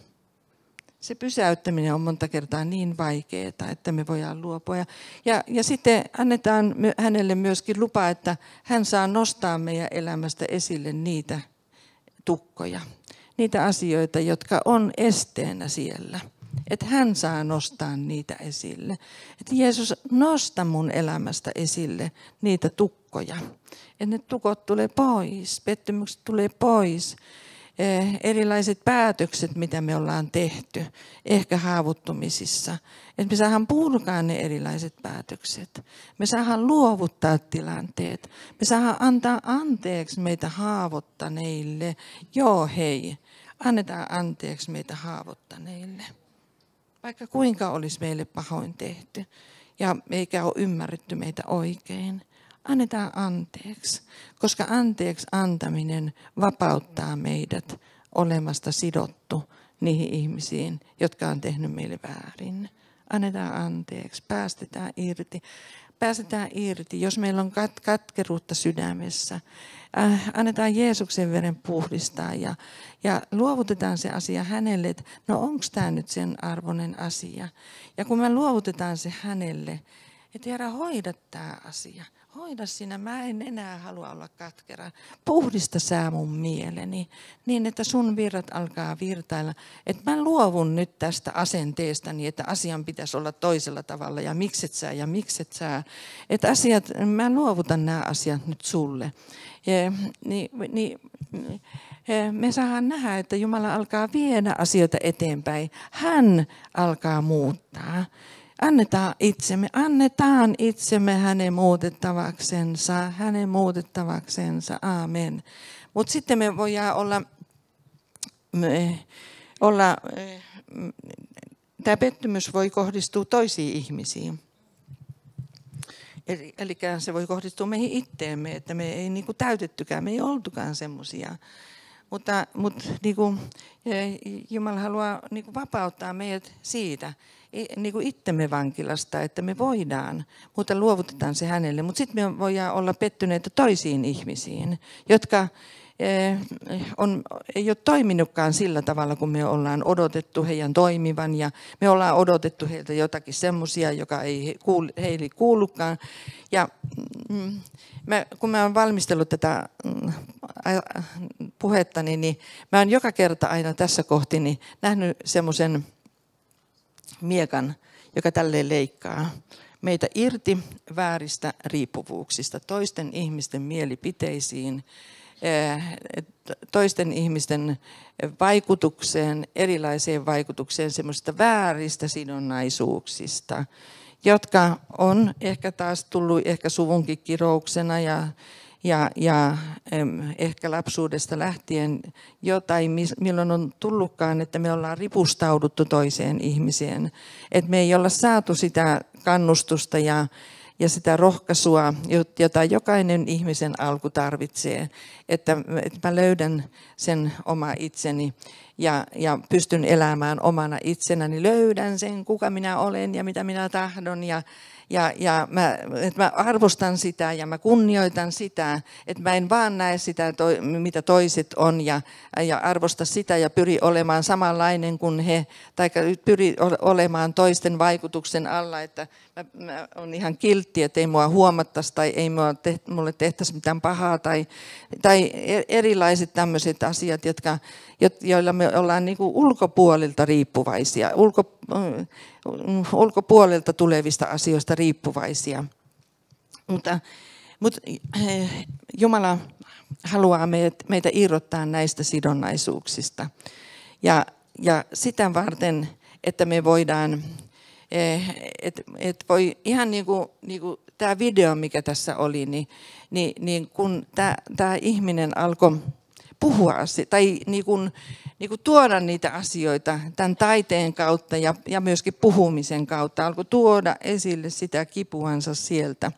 se pysäyttäminen on monta kertaa niin vaikeaa, että me voidaan luopua. Ja, ja, ja sitten annetaan hänelle myöskin lupa, että hän saa nostaa meidän elämästä esille niitä tukkoja, niitä asioita, jotka on esteenä siellä. Että hän saa nostaa niitä esille. Että Jeesus, nosta mun elämästä esille niitä tukkoja. Että ne tukot tulee pois, pettymykset tulee pois erilaiset päätökset, mitä me ollaan tehty, ehkä haavoittumisissa. Että me saadaan purkaa ne erilaiset päätökset. Me saadaan luovuttaa tilanteet. Me saadaan antaa anteeksi meitä haavoittaneille. Joo, hei, annetaan anteeksi meitä haavoittaneille. Vaikka kuinka olisi meille pahoin tehty ja eikä ole ymmärretty meitä oikein annetaan anteeksi, koska anteeksi antaminen vapauttaa meidät olemasta sidottu niihin ihmisiin, jotka on tehnyt meille väärin. Annetaan anteeksi, päästetään irti. Päästetään irti, jos meillä on kat- katkeruutta sydämessä. Äh, annetaan Jeesuksen veren puhdistaa ja, ja luovutetaan se asia hänelle, että no onko tämä nyt sen arvoinen asia. Ja kun me luovutetaan se hänelle, että Herra hoida tämä asia hoida sinä, mä en enää halua olla katkera. Puhdista sää mun mieleni niin, että sun virrat alkaa virtailla. Että mä luovun nyt tästä asenteesta niin, että asian pitäisi olla toisella tavalla ja mikset sää ja mikset sää. Että asiat, mä luovutan nämä asiat nyt sulle. Ja, niin, niin, me saadaan nähdä, että Jumala alkaa viedä asioita eteenpäin. Hän alkaa muuttaa annetaan itsemme, annetaan itsemme hänen muutettavaksensa, hänen muutettavaksensa, aamen. Mutta sitten me voidaan olla, me, olla tämä pettymys voi kohdistua toisiin ihmisiin. Eli, eli se voi kohdistua meihin itteemme, että me ei niin kuin täytettykään, me ei oltukaan semmoisia. Mutta, mutta niin kuin, Jumala haluaa niin kuin vapauttaa meidät siitä, niin kuin itsemme vankilasta, että me voidaan, mutta luovutetaan se hänelle. Mutta sitten me voidaan olla pettyneitä toisiin ihmisiin, jotka eh, on, ei ole toiminutkaan sillä tavalla, kun me ollaan odotettu heidän toimivan ja me ollaan odotettu heiltä jotakin semmoisia, joka ei heille kuulukaan. Ja mm, mä, kun mä olen valmistellut tätä mm, puhetta, niin, mä olen joka kerta aina tässä kohti niin nähnyt semmoisen miekan, joka tälleen leikkaa meitä irti vääristä riippuvuuksista, toisten ihmisten mielipiteisiin, eh, toisten ihmisten vaikutukseen, erilaiseen vaikutukseen, semmoisista vääristä sidonnaisuuksista, jotka on ehkä taas tullut ehkä suvunkin kirouksena ja ja, ja ehkä lapsuudesta lähtien jotain, milloin on tullutkaan, että me ollaan ripustauduttu toiseen ihmiseen. Että me ei olla saatu sitä kannustusta ja, ja sitä rohkaisua, jota jokainen ihmisen alku tarvitsee, että, että mä löydän sen oma itseni ja, ja pystyn elämään omana itsenäni, löydän sen, kuka minä olen ja mitä minä tahdon ja, ja, ja mä, että mä arvostan sitä ja mä kunnioitan sitä, että mä en vaan näe sitä, mitä toiset on ja, ja arvosta sitä ja pyri olemaan samanlainen kuin he, tai pyri olemaan toisten vaikutuksen alla, että mä, mä on ihan kiltti, että ei mua huomattaisi tai ei mua te, mulle tehtäisi mitään pahaa tai, tai e-, erilaiset tämmöiset asiat, jotka, joilla me ollaan niin kuin ulkopuolelta riippuvaisia, ulko, ulkopuolelta tulevista asioista riippuvaisia. Mutta, Mutta eh, Jumala haluaa meitä irrottaa näistä sidonnaisuuksista. Ja, ja sitä varten, että me voidaan, että et voi ihan niin kuin, niin kuin tämä video, mikä tässä oli, niin, niin, niin kun tämä ihminen alkoi puhua tai niin kuin, niin kuin tuoda niitä asioita tämän taiteen kautta ja, ja myöskin puhumisen kautta, alkoi tuoda esille sitä kipuansa sieltä,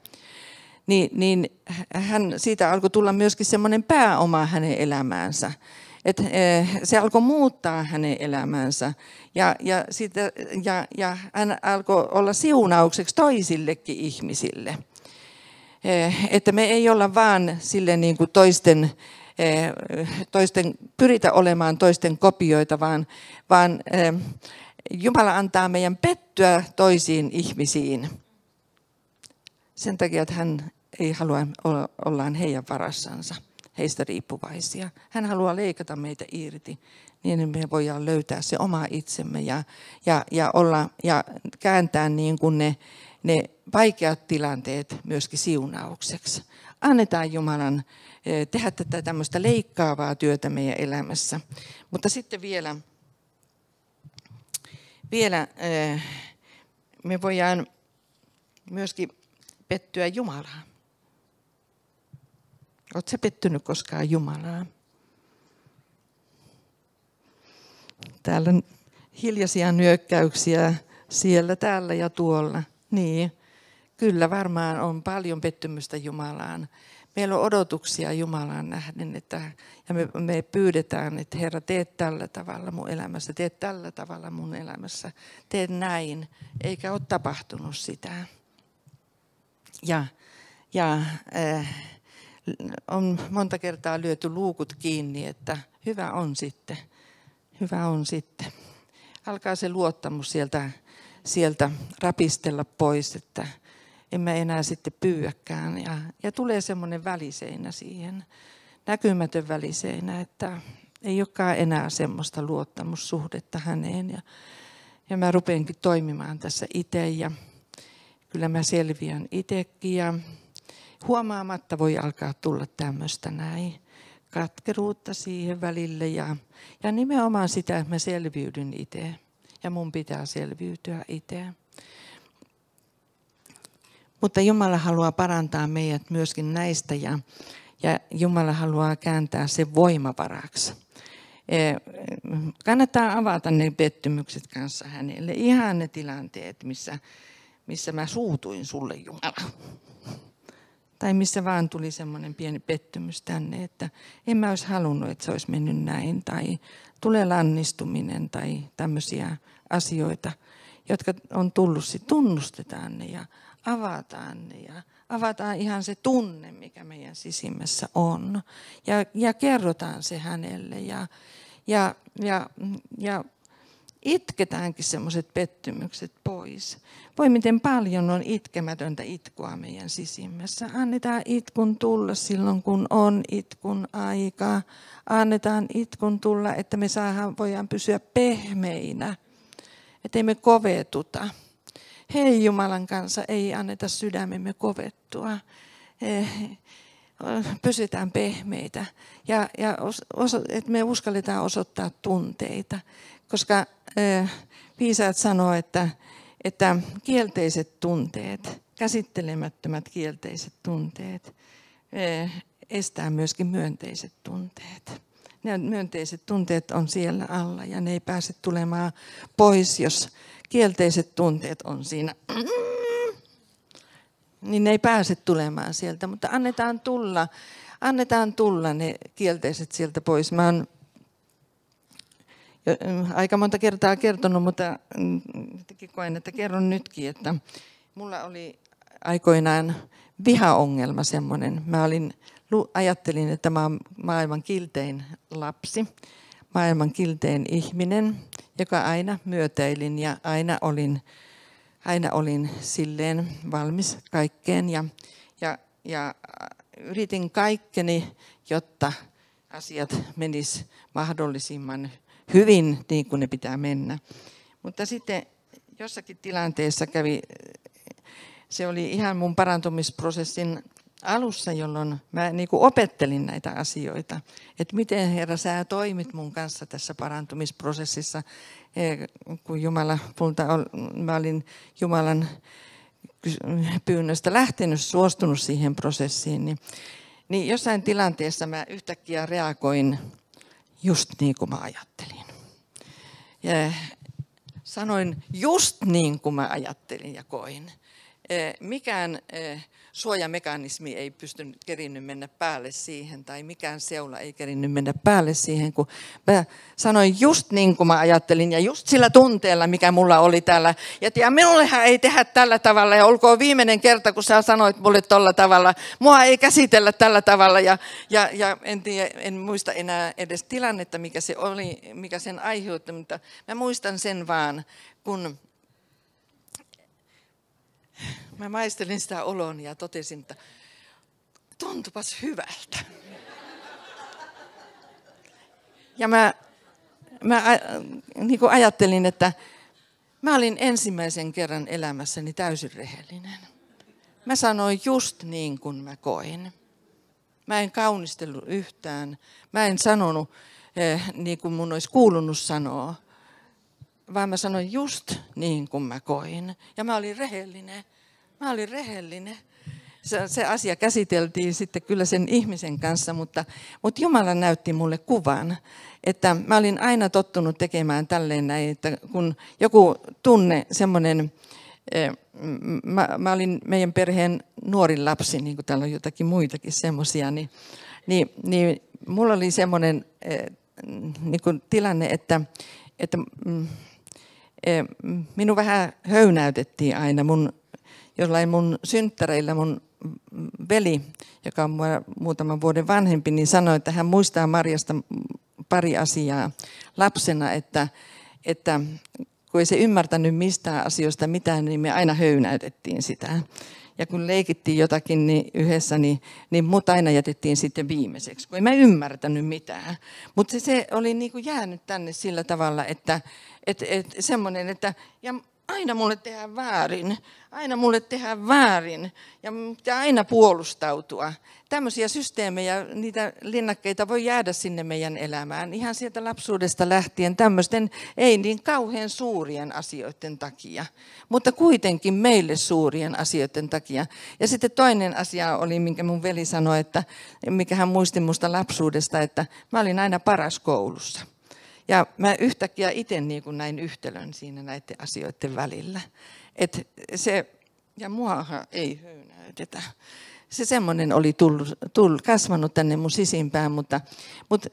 niin, niin hän, siitä alkoi tulla myöskin semmoinen pääoma hänen elämäänsä. että eh, se alkoi muuttaa hänen elämänsä ja, ja, siitä, ja, ja hän alkoi olla siunaukseksi toisillekin ihmisille. Eh, että me ei olla vaan sille niin kuin toisten, toisten, pyritä olemaan toisten kopioita, vaan, vaan eh, Jumala antaa meidän pettyä toisiin ihmisiin. Sen takia, että hän ei halua olla heidän varassansa, heistä riippuvaisia. Hän haluaa leikata meitä irti niin, me voidaan löytää se oma itsemme ja, ja, ja, olla, ja kääntää niin kuin ne, ne vaikeat tilanteet myöskin siunaukseksi. Annetaan Jumalan eh, tehdä tätä tämmöistä leikkaavaa työtä meidän elämässä. Mutta sitten vielä, vielä me voidaan myöskin pettyä Jumalaa. Oletko pettynyt koskaan Jumalaa? Täällä on hiljaisia nyökkäyksiä siellä, täällä ja tuolla. Niin, kyllä varmaan on paljon pettymystä Jumalaan. Meillä on odotuksia Jumalaan nähden, että, ja me, me pyydetään, että Herra, teet tällä tavalla mun elämässä, teet tällä tavalla mun elämässä, teet näin, eikä ole tapahtunut sitä. Ja, ja äh, on monta kertaa lyöty luukut kiinni, että hyvä on sitten, hyvä on sitten. Alkaa se luottamus sieltä sieltä rapistella pois, että en mä enää sitten pyyäkään. Ja, ja tulee semmoinen väliseinä siihen, näkymätön väliseinä, että ei olekaan enää semmoista luottamussuhdetta häneen. Ja, ja mä rupeankin toimimaan tässä itse ja kyllä mä selviän itsekin ja huomaamatta voi alkaa tulla tämmöistä näin katkeruutta siihen välille ja, ja nimenomaan sitä, että mä selviydyn itse ja mun pitää selviytyä itse. Mutta Jumala haluaa parantaa meidät myöskin näistä ja, ja Jumala haluaa kääntää sen voimavaraksi. E, kannattaa avata ne pettymykset kanssa hänelle. Ihan ne tilanteet, missä, missä mä suutuin sulle Jumala. Tai missä vaan tuli semmoinen pieni pettymys tänne, että en mä olisi halunnut, että se olisi mennyt näin. Tai tulee lannistuminen tai tämmöisiä asioita, jotka on tullut, tunnustetaan ne ja avataan ne ja avataan ihan se tunne, mikä meidän sisimmässä on. Ja, ja kerrotaan se hänelle ja, ja, ja, ja itketäänkin semmoiset pettymykset pois. Voi miten paljon on itkemätöntä itkua meidän sisimmässä. Annetaan itkun tulla silloin, kun on itkun aika. Annetaan itkun tulla, että me saadaan, voidaan pysyä pehmeinä ettei me kovetuta. Hei Jumalan kanssa, ei anneta sydämemme kovettua. Eh, pysytään pehmeitä ja, ja oso, että me uskalletaan osoittaa tunteita, koska eh, viisaat sanoo, että, että kielteiset tunteet, käsittelemättömät kielteiset tunteet, eh, estää myöskin myönteiset tunteet ne myönteiset tunteet on siellä alla ja ne ei pääse tulemaan pois, jos kielteiset tunteet on siinä. Niin ne ei pääse tulemaan sieltä, mutta annetaan tulla, annetaan tulla ne kielteiset sieltä pois. Mä oon aika monta kertaa kertonut, mutta koen, että kerron nytkin, että mulla oli aikoinaan vihaongelma semmoinen. Mä olin ajattelin, että mä olen maailman kiltein lapsi, maailman kiltein ihminen, joka aina myötäilin ja aina olin, aina olin silleen valmis kaikkeen ja, ja, ja yritin kaikkeni, jotta asiat menis mahdollisimman hyvin niin kuin ne pitää mennä. Mutta sitten jossakin tilanteessa kävi, se oli ihan mun parantumisprosessin alussa, jolloin mä niin kuin opettelin näitä asioita, että miten Herra sä toimit mun kanssa tässä parantumisprosessissa, kun Jumala, mä olin Jumalan pyynnöstä lähtenyt, suostunut siihen prosessiin, niin, niin jossain tilanteessa mä yhtäkkiä reagoin just niin kuin mä ajattelin. Ja sanoin just niin kuin mä ajattelin ja koin. Mikään suojamekanismi ei pystynyt kerinnyt mennä päälle siihen, tai mikään seula ei kerinnyt mennä päälle siihen, kun mä sanoin just niin kuin mä ajattelin, ja just sillä tunteella, mikä mulla oli täällä. Ja tiedä, minullehan ei tehdä tällä tavalla, ja olkoon viimeinen kerta, kun sä sanoit mulle tolla tavalla. Mua ei käsitellä tällä tavalla, ja, ja, ja en, tiedä, en muista enää edes tilannetta, mikä se oli, mikä sen aiheutti, mutta mä muistan sen vaan, kun Mä maistelin sitä olon ja totesin, että tuntupas hyvältä. Ja mä, mä niin kuin ajattelin, että mä olin ensimmäisen kerran elämässäni täysin rehellinen. Mä sanoin just niin kuin mä koin. Mä en kaunistellut yhtään. Mä en sanonut eh, niin kuin mun olisi kuulunut sanoa, vaan mä sanoin just niin kuin mä koin. Ja mä olin rehellinen. Mä olin rehellinen. Se, se asia käsiteltiin sitten kyllä sen ihmisen kanssa, mutta, mutta Jumala näytti mulle kuvan, että mä olin aina tottunut tekemään tälleen näin, että kun joku tunne, semmoinen, eh, mä, mä olin meidän perheen nuorin lapsi, niin kuin täällä on jotakin muitakin semmoisia, niin, niin, niin mulla oli semmoinen eh, niin kuin tilanne, että, että mm, eh, minun vähän höynäytettiin aina mun jollain mun synttäreillä mun veli, joka on muutaman vuoden vanhempi, niin sanoi, että hän muistaa Marjasta pari asiaa lapsena, että, että kun ei se ymmärtänyt mistään asioista mitään, niin me aina höynäytettiin sitä. Ja kun leikittiin jotakin niin yhdessä, niin, niin mut aina jätettiin sitten viimeiseksi, kun ei mä ymmärtänyt mitään. Mutta se, se oli niin kuin jäänyt tänne sillä tavalla, että et, et, semmoinen, että ja aina mulle tehdään väärin, aina mulle tehdään väärin ja pitää aina puolustautua. Tämmöisiä systeemejä, niitä linnakkeita voi jäädä sinne meidän elämään ihan sieltä lapsuudesta lähtien tämmöisten ei niin kauhean suurien asioiden takia, mutta kuitenkin meille suurien asioiden takia. Ja sitten toinen asia oli, minkä mun veli sanoi, että mikä hän muisti musta lapsuudesta, että mä olin aina paras koulussa. Ja mä yhtäkkiä itse niin kuin näin yhtälön siinä näiden asioiden välillä. Et se, ja muahan ei höynäytetä. Se semmoinen oli tullut, tullut, kasvanut tänne mun sisimpään, mutta, mutta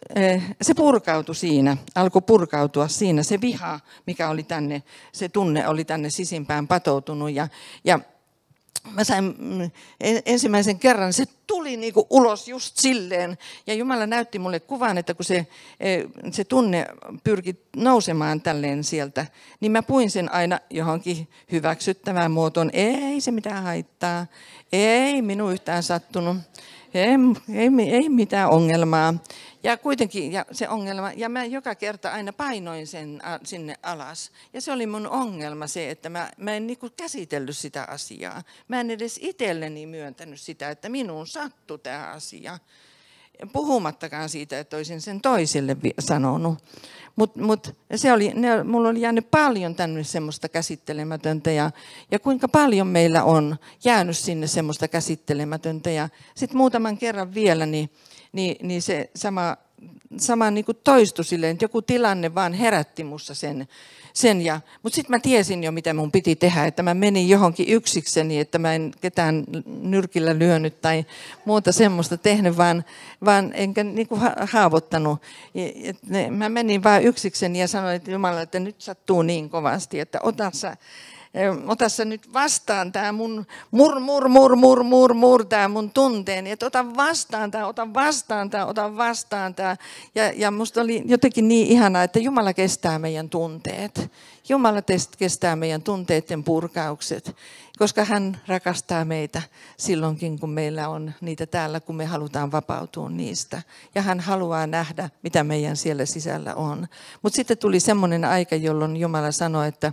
se purkautui siinä, alkoi purkautua siinä. Se viha, mikä oli tänne, se tunne oli tänne sisimpään patoutunut. Ja, ja mä sain mm, ensimmäisen kerran, se tuli niin kuin ulos just silleen. Ja Jumala näytti mulle kuvan, että kun se, e, se tunne pyrki nousemaan tälleen sieltä, niin mä puin sen aina johonkin hyväksyttävään muotoon. Ei se mitään haittaa, ei minun yhtään sattunut, ei, ei, ei mitään ongelmaa. Ja kuitenkin ja se ongelma, ja mä joka kerta aina painoin sen sinne alas. Ja se oli mun ongelma se, että mä, mä en niinku käsitellyt sitä asiaa. Mä en edes itselleni myöntänyt sitä, että minuun sattui tämä asia. Puhumattakaan siitä, että olisin sen toiselle sanonut. Mutta mut, se oli, mulla oli jäänyt paljon tänne semmoista käsittelemätöntä ja, ja kuinka paljon meillä on jäänyt sinne semmoista käsittelemätöntä. Ja sitten muutaman kerran vielä, niin niin, niin se sama, sama niin kuin toistui silleen, että joku tilanne vaan herätti mussa sen. sen ja, mutta sitten mä tiesin jo, mitä mun piti tehdä, että mä menin johonkin yksikseni, että mä en ketään nyrkillä lyönyt tai muuta semmoista tehnyt, vaan, vaan enkä niin kuin haavoittanut. Et mä menin vaan yksikseni ja sanoin, että Jumala, että nyt sattuu niin kovasti, että ota sä ota sä nyt vastaan tämä mun mur, mur, mur, mur, mur, mur, tämä mun tunteeni, että ota vastaan tämä, ota vastaan tämä, ota vastaan tämä. Ja, ja musta oli jotenkin niin ihanaa, että Jumala kestää meidän tunteet. Jumala kestää meidän tunteiden purkaukset, koska hän rakastaa meitä silloinkin, kun meillä on niitä täällä, kun me halutaan vapautua niistä. Ja hän haluaa nähdä, mitä meidän siellä sisällä on. Mutta sitten tuli semmoinen aika, jolloin Jumala sanoi, että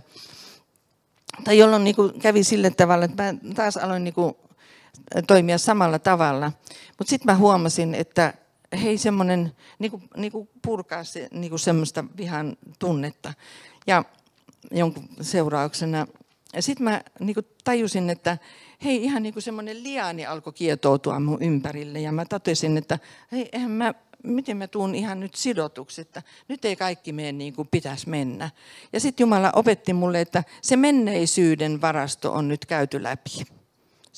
tai jolloin niin kuin kävi sille tavalla, että mä taas aloin niin kuin toimia samalla tavalla. Mutta sitten mä huomasin, että hei semmoinen, niin niinku purkaa se, niinku semmoista vihan tunnetta. Ja jonkun seurauksena. Sitten mä niinku tajusin, että hei ihan niinku semmoinen liani alkoi kietoutua mun ympärille. Ja mä totesin, että hei, eihän mä miten mä tuun ihan nyt sidotuksi, että nyt ei kaikki mene niin kuin pitäisi mennä. Ja sitten Jumala opetti mulle, että se menneisyyden varasto on nyt käyty läpi.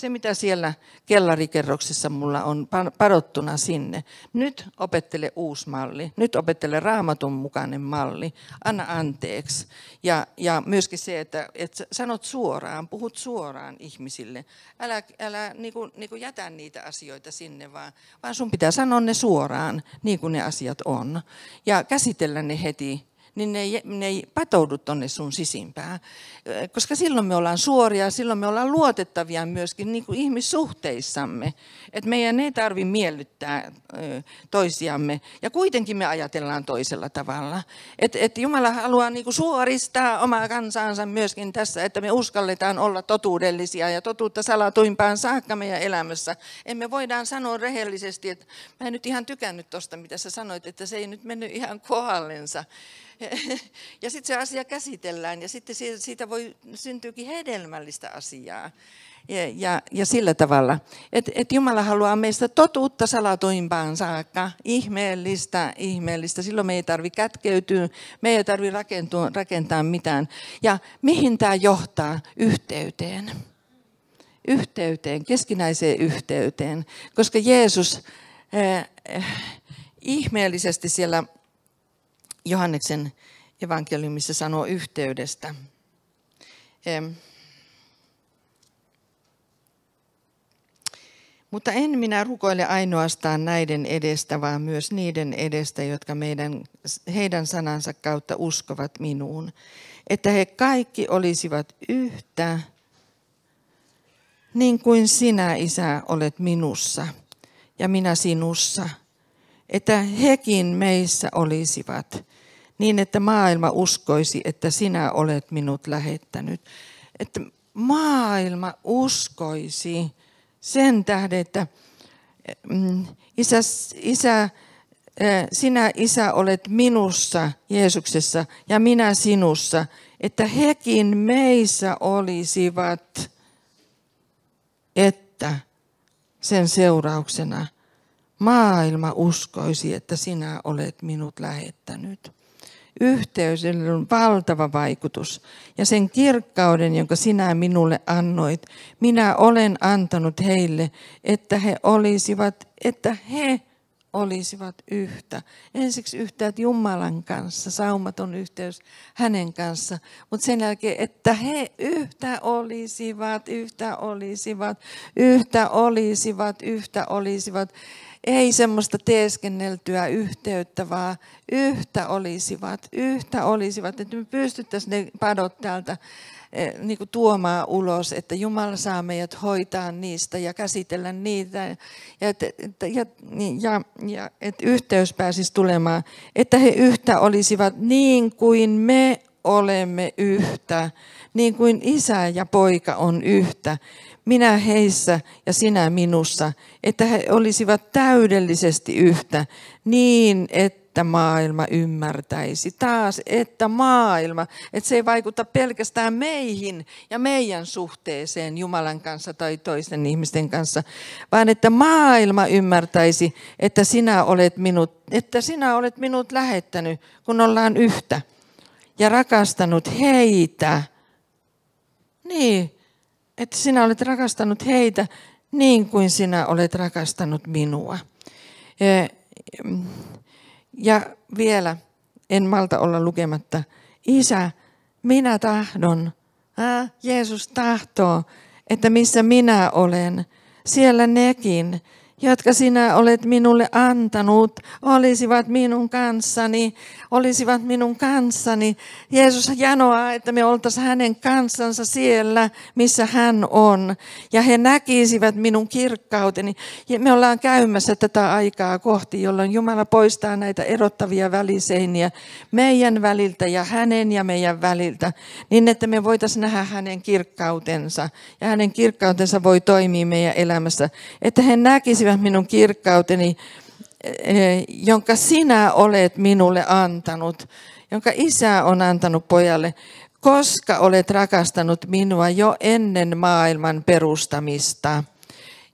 Se, mitä siellä kellarikerroksessa mulla on padottuna sinne. Nyt opettele uusi malli. Nyt opettele raamatun mukainen malli. Anna anteeksi. Ja, ja myöskin se, että, että sanot suoraan, puhut suoraan ihmisille. Älä, älä niin kuin, niin kuin jätä niitä asioita sinne, vaan, vaan sun pitää sanoa ne suoraan, niin kuin ne asiat on. Ja käsitellä ne heti niin ne ei, ne ei patoudu tuonne sun sisimpään. Koska silloin me ollaan suoria, silloin me ollaan luotettavia myöskin niin kuin ihmissuhteissamme. Että meidän ei tarvi miellyttää toisiamme. Ja kuitenkin me ajatellaan toisella tavalla. Että et Jumala haluaa niin kuin suoristaa omaa kansansa myöskin tässä, että me uskalletaan olla totuudellisia ja totuutta salatuimpaan saakka meidän elämässä. Emme voidaan sanoa rehellisesti, että mä en nyt ihan tykännyt tuosta, mitä sä sanoit, että se ei nyt mennyt ihan kohdallensa. Ja sitten se asia käsitellään ja sitten siitä voi syntyykin hedelmällistä asiaa. Ja, ja, ja sillä tavalla, että et Jumala haluaa meistä totuutta salatuimpaan saakka, ihmeellistä, ihmeellistä. Silloin me ei tarvitse kätkeytyä, me ei tarvitse rakentaa mitään. Ja mihin tämä johtaa? Yhteyteen. Yhteyteen, keskinäiseen yhteyteen. Koska Jeesus äh, äh, ihmeellisesti siellä Johanneksen evankeliumissa sanoo yhteydestä. Mutta en minä rukoile ainoastaan näiden edestä, vaan myös niiden edestä, jotka meidän, heidän sanansa kautta uskovat minuun. Että he kaikki olisivat yhtä, niin kuin sinä, Isä, olet minussa ja minä sinussa. Että hekin meissä olisivat, niin että maailma uskoisi, että sinä olet minut lähettänyt. Että maailma uskoisi sen tähden, että mm, isä, isä, sinä isä olet minussa Jeesuksessa ja minä sinussa, että hekin meissä olisivat, että sen seurauksena maailma uskoisi, että sinä olet minut lähettänyt yhteys on valtava vaikutus. Ja sen kirkkauden, jonka sinä minulle annoit, minä olen antanut heille, että he olisivat, että he olisivat yhtä. Ensiksi yhteyt Jumalan kanssa, saumaton yhteys hänen kanssa, mutta sen jälkeen, että he yhtä olisivat, yhtä olisivat, yhtä olisivat, yhtä olisivat. Ei semmoista teeskenneltyä yhteyttä, vaan yhtä olisivat, yhtä olisivat, että me pystyttäisiin ne padot täältä eh, niin kuin tuomaan ulos, että Jumala saa meidät hoitaa niistä ja käsitellä niitä. Ja, että, ja, ja, ja että yhteys pääsisi tulemaan, että he yhtä olisivat niin kuin me olemme yhtä, niin kuin isä ja poika on yhtä minä heissä ja sinä minussa, että he olisivat täydellisesti yhtä, niin että maailma ymmärtäisi. Taas, että maailma, että se ei vaikuta pelkästään meihin ja meidän suhteeseen Jumalan kanssa tai toisten ihmisten kanssa, vaan että maailma ymmärtäisi, että sinä olet minut, että sinä olet minut lähettänyt, kun ollaan yhtä ja rakastanut heitä. Niin, että sinä olet rakastanut heitä niin kuin sinä olet rakastanut minua. Ja vielä en malta olla lukematta. Isä, minä tahdon, äh, Jeesus tahtoo, että missä minä olen, siellä nekin, jotka sinä olet minulle antanut, olisivat minun kanssani, olisivat minun kanssani. Jeesus janoaa, että me oltaisiin hänen kansansa siellä, missä hän on. Ja he näkisivät minun kirkkauteni. Ja me ollaan käymässä tätä aikaa kohti, jolloin Jumala poistaa näitä erottavia väliseiniä meidän väliltä ja hänen ja meidän väliltä, niin että me voitaisiin nähdä hänen kirkkautensa. Ja hänen kirkkautensa voi toimia meidän elämässä. Että he näkisivät näkivät minun kirkkauteni, eh, jonka sinä olet minulle antanut, jonka isä on antanut pojalle, koska olet rakastanut minua jo ennen maailman perustamista.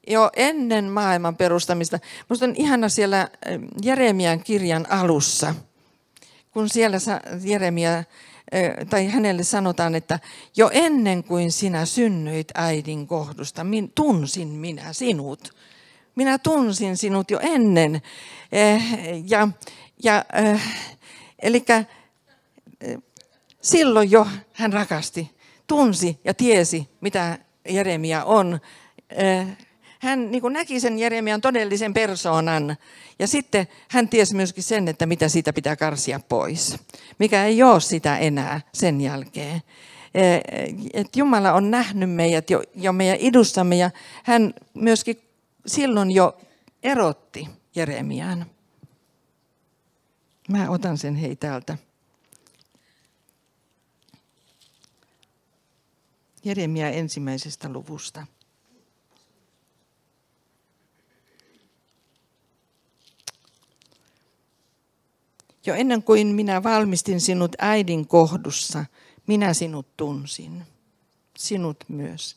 Jo ennen maailman perustamista. Minusta on ihana siellä eh, Jeremian kirjan alussa, kun siellä Jeremia eh, tai hänelle sanotaan, että jo ennen kuin sinä synnyit äidin kohdusta, tunsin minä sinut. Minä tunsin sinut jo ennen. Eh, ja, ja, eh, eli eh, silloin jo hän rakasti, tunsi ja tiesi, mitä Jeremia on. Hän niin näki sen Jeremian todellisen persoonan ja sitten hän tiesi myöskin sen, että mitä siitä pitää karsia pois, mikä ei ole sitä enää sen jälkeen. Et Jumala on nähnyt meidät jo, jo meidän idussamme ja hän myöskin silloin jo erotti Jeremian. Mä otan sen hei täältä. Jeremia ensimmäisestä luvusta. Jo ennen kuin minä valmistin sinut äidin kohdussa, minä sinut tunsin. Sinut myös.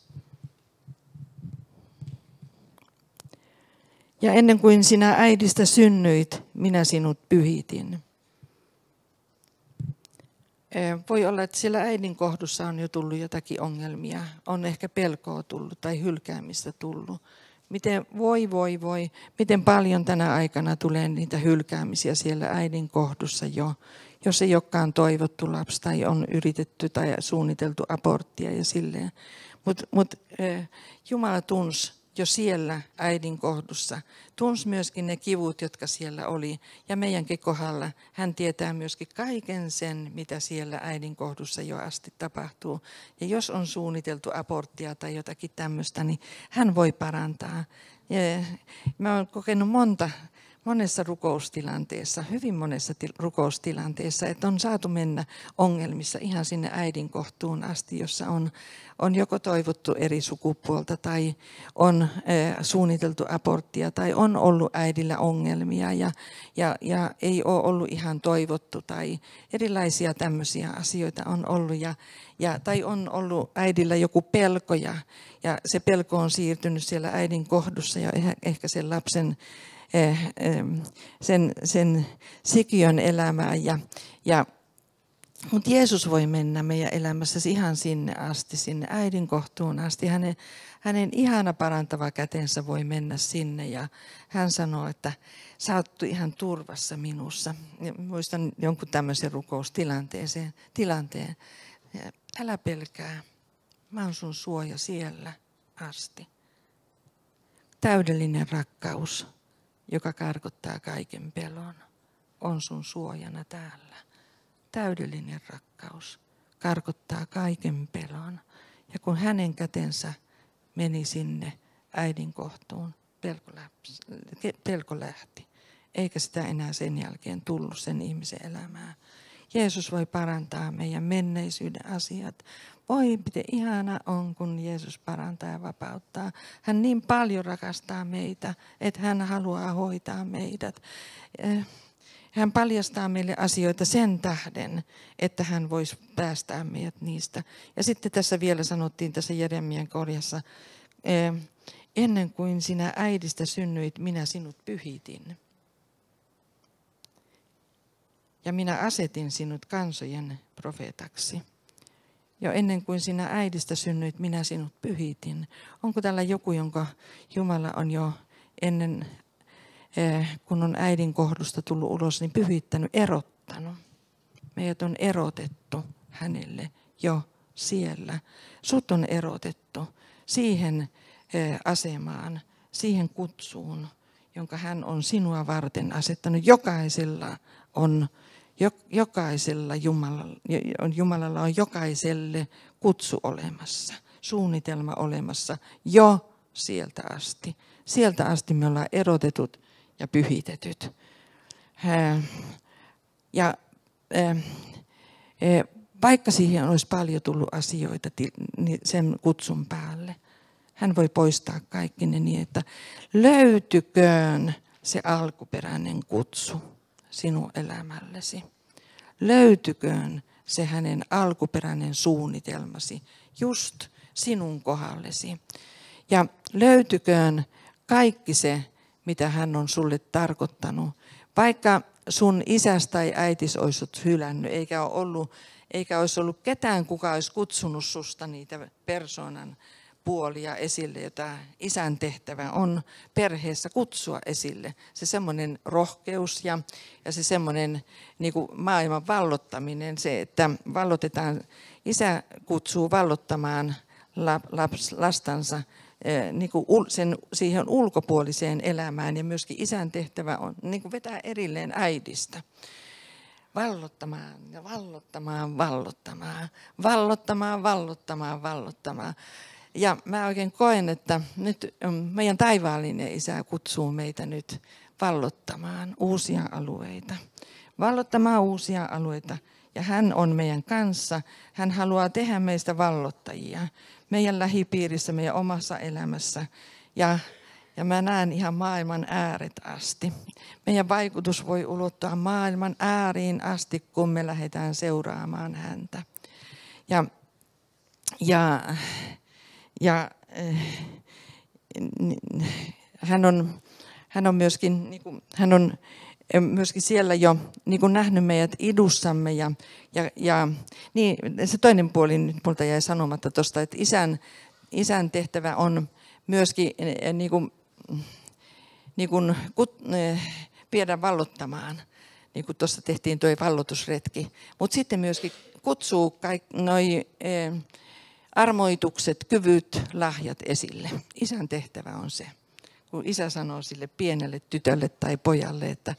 Ja ennen kuin sinä äidistä synnyit, minä sinut pyhitin. Voi olla, että siellä äidin kohdussa on jo tullut jotakin ongelmia. On ehkä pelkoa tullut tai hylkäämistä tullut. Miten voi, voi, voi, miten paljon tänä aikana tulee niitä hylkäämisiä siellä äidin kohdussa jo, jos ei olekaan toivottu lapsi tai on yritetty tai suunniteltu aborttia ja silleen. Mutta mut, Jumala tunsi jo siellä äidin kohdussa. Tunsi myöskin ne kivut, jotka siellä oli. Ja meidänkin kohdalla hän tietää myöskin kaiken sen, mitä siellä äidin kohdussa jo asti tapahtuu. Ja jos on suunniteltu aborttia tai jotakin tämmöistä, niin hän voi parantaa. Ja mä olen kokenut monta monessa rukoustilanteessa, hyvin monessa rukoustilanteessa, että on saatu mennä ongelmissa ihan sinne äidin kohtuun asti, jossa on, on joko toivottu eri sukupuolta tai on eh, suunniteltu aborttia tai on ollut äidillä ongelmia ja, ja, ja ei ole ollut ihan toivottu tai erilaisia tämmöisiä asioita on ollut ja, ja, tai on ollut äidillä joku pelko ja, se pelko on siirtynyt siellä äidin kohdussa ja ehkä sen lapsen sen, sen sikiön elämää. Ja, ja, mutta Jeesus voi mennä meidän elämässä ihan sinne asti, sinne äidin kohtuun asti. Hänen, hänen ihana parantava kätensä voi mennä sinne ja hän sanoo, että sä oot ihan turvassa minussa. Ja muistan jonkun tämmöisen rukoustilanteen. Tilanteen. Älä pelkää, mä oon sun suoja siellä asti. Täydellinen rakkaus joka karkottaa kaiken pelon, on sun suojana täällä. Täydellinen rakkaus karkottaa kaiken pelon. Ja kun hänen kätensä meni sinne äidin kohtuun, pelko, pelko lähti. Eikä sitä enää sen jälkeen tullut sen ihmisen elämää. Jeesus voi parantaa meidän menneisyyden asiat. Voi, miten ihana on, kun Jeesus parantaa ja vapauttaa. Hän niin paljon rakastaa meitä, että hän haluaa hoitaa meidät. Eh, hän paljastaa meille asioita sen tähden, että hän voisi päästää meidät niistä. Ja sitten tässä vielä sanottiin tässä Jeremian korjassa, eh, ennen kuin sinä äidistä synnyit, minä sinut pyhitin ja minä asetin sinut kansojen profeetaksi. Jo ennen kuin sinä äidistä synnyit, minä sinut pyhitin. Onko tällä joku, jonka Jumala on jo ennen, eh, kun on äidin kohdusta tullut ulos, niin pyhittänyt, erottanut? Meidät on erotettu hänelle jo siellä. Sut on erotettu siihen eh, asemaan, siihen kutsuun, jonka hän on sinua varten asettanut. Jokaisella on, jokaisella Jumalalla, Jumalalla on jokaiselle kutsu olemassa, suunnitelma olemassa jo sieltä asti. Sieltä asti me ollaan erotetut ja pyhitetyt. Ja vaikka siihen olisi paljon tullut asioita niin sen kutsun päälle, hän voi poistaa kaikki ne niin, että löytyköön se alkuperäinen kutsu sinun elämällesi. Löytyköön se hänen alkuperäinen suunnitelmasi just sinun kohdallesi. Ja löytyköön kaikki se, mitä hän on sulle tarkoittanut. Vaikka sun isäs tai äitis olisi hylännyt, eikä, ole ollut, eikä olisi ollut ketään, kuka olisi kutsunut susta niitä persoonan puolia esille, jota isän tehtävä on perheessä kutsua esille. Se semmoinen rohkeus ja, ja se semmoinen niin maailman vallottaminen, se, että vallotetaan, isä kutsuu vallottamaan laps, lastansa eh, niin kuin sen, siihen ulkopuoliseen elämään ja myöskin isän tehtävä on niin kuin vetää erilleen äidistä vallottamaan ja vallottamaan, vallottamaan, vallottamaan, vallottamaan, vallottamaan. Ja mä oikein koen, että nyt mm, meidän taivaallinen isä kutsuu meitä nyt vallottamaan uusia alueita. Vallottamaan uusia alueita. Ja hän on meidän kanssa. Hän haluaa tehdä meistä vallottajia. Meidän lähipiirissä, meidän omassa elämässä. Ja, ja mä näen ihan maailman ääret asti. Meidän vaikutus voi ulottua maailman ääriin asti, kun me lähdetään seuraamaan häntä. Ja, ja ja eh, hän on, hän on myöskin, niin kuin, hän on eh, myöskin siellä jo niin kuin nähnyt meidät idussamme. Ja, ja, ja niin, se toinen puoli nyt multa jäi sanomatta tuosta, että isän, isän tehtävä on myöskin eh, niin kuin, niin kuin, kut, viedä vallottamaan, niin kuin tuossa tehtiin tuo vallotusretki. Mutta sitten myöskin kutsuu kaikki noi, armoitukset, kyvyt, lahjat esille. Isän tehtävä on se. Kun isä sanoo sille pienelle tytölle tai pojalle, että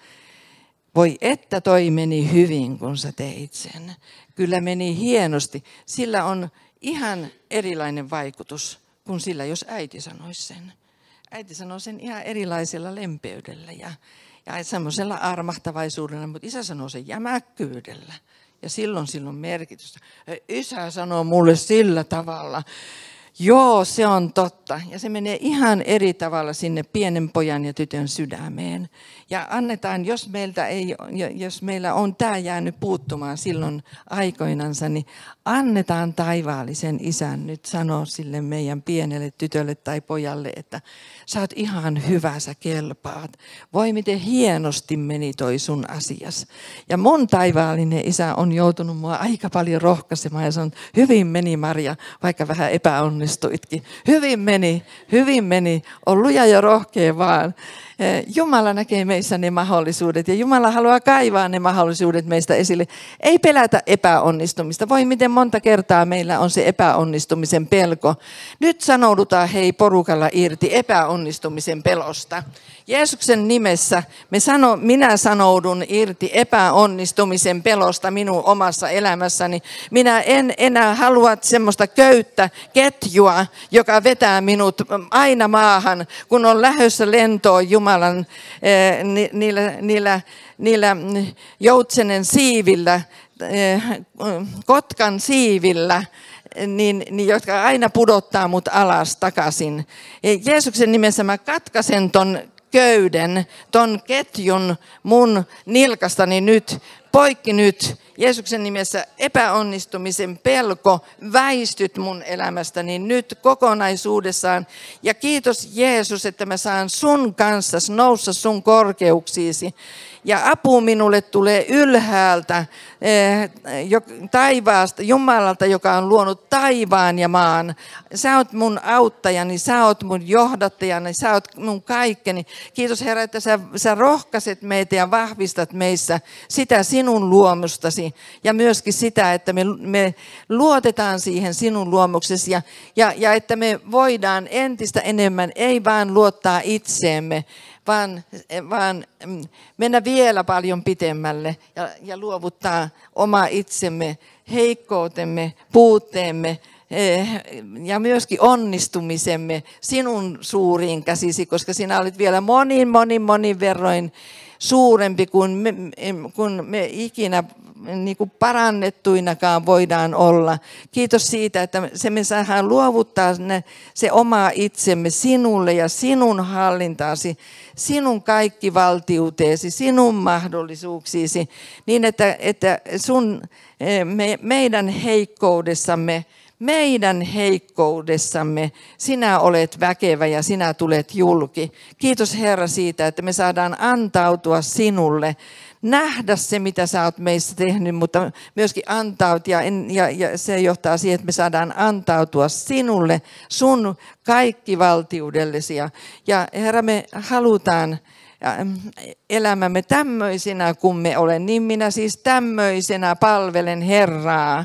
voi että toi meni hyvin, kun sä teit sen. Kyllä meni hienosti. Sillä on ihan erilainen vaikutus kuin sillä, jos äiti sanoisi sen. Äiti sanoo sen ihan erilaisella lempeydellä ja, ja semmoisella armahtavaisuudella, mutta isä sanoo sen jämäkkyydellä. Ja silloin silloin merkitystä. Isä sanoo mulle sillä tavalla. Joo, se on totta. Ja se menee ihan eri tavalla sinne pienen pojan ja tytön sydämeen. Ja annetaan, jos, meiltä ei, jos meillä on tämä jäänyt puuttumaan silloin aikoinansa, niin annetaan taivaallisen isän nyt sanoa sille meidän pienelle tytölle tai pojalle, että sä oot ihan hyvä, sä kelpaat. Voi miten hienosti meni toi sun asias. Ja mun taivaallinen isä on joutunut mua aika paljon rohkaisemaan ja sanon, hyvin meni Maria, vaikka vähän epäonnistuitkin. Hyvin meni, hyvin meni, on luja ja rohkea vaan. Eh, Jumala näkee meissä ne mahdollisuudet ja Jumala haluaa kaivaa ne mahdollisuudet meistä esille. Ei pelätä epäonnistumista. Voi miten monta kertaa meillä on se epäonnistumisen pelko. Nyt sanoudutaan hei porukalla irti epäonnistumisen pelosta. Jeesuksen nimessä me sano, minä sanoudun irti epäonnistumisen pelosta minun omassa elämässäni. Minä en enää halua semmoista köyttä ketjua, joka vetää minut aina maahan, kun on lähdössä lentoon Jumalan eh, niillä, niillä, niillä joutsenen siivillä, eh, kotkan siivillä, niin, niin, jotka aina pudottaa mut alas takaisin. Jeesuksen nimessä mä katkaisen ton köyden, ton ketjun mun nilkastani nyt, poikki nyt. Jeesuksen nimessä epäonnistumisen pelko, väistyt mun elämästäni nyt kokonaisuudessaan. Ja kiitos Jeesus, että mä saan sun kanssa noussa sun korkeuksiisi ja apu minulle tulee ylhäältä, eh, taivaasta, Jumalalta, joka on luonut taivaan ja maan. Sä oot mun auttajani, sä oot mun johdattajani, sä oot mun kaikkeni. Kiitos Herra, että sä, sä rohkaiset meitä ja vahvistat meissä sitä sinun luomustasi ja myöskin sitä, että me, me luotetaan siihen sinun luomuksesi ja, ja, ja että me voidaan entistä enemmän ei vain luottaa itseemme, vaan, vaan mm, mennä vielä paljon pitemmälle ja, ja luovuttaa oma itsemme, heikkoutemme, puutteemme, eh, ja myöskin onnistumisemme sinun suuriin käsisi, koska sinä olet vielä monin, monin, monin verroin suurempi kuin me, kuin me ikinä niin kuin parannettuinakaan voidaan olla. Kiitos siitä, että se me saadaan luovuttaa ne, se oma itsemme sinulle ja sinun hallintaasi, sinun kaikki valtiuteesi, sinun mahdollisuuksiisi, niin että, että sun, eh, me, meidän heikkoudessamme, meidän heikkoudessamme sinä olet väkevä ja sinä tulet julki. Kiitos Herra siitä, että me saadaan antautua sinulle nähdä se, mitä sä oot meissä tehnyt, mutta myöskin antautua. Ja, ja se johtaa siihen, että me saadaan antautua sinulle, sun kaikki valtiudellesi. Ja, ja Herra, me halutaan elämämme tämmöisinä kuin me olen, niin minä siis tämmöisenä palvelen Herraa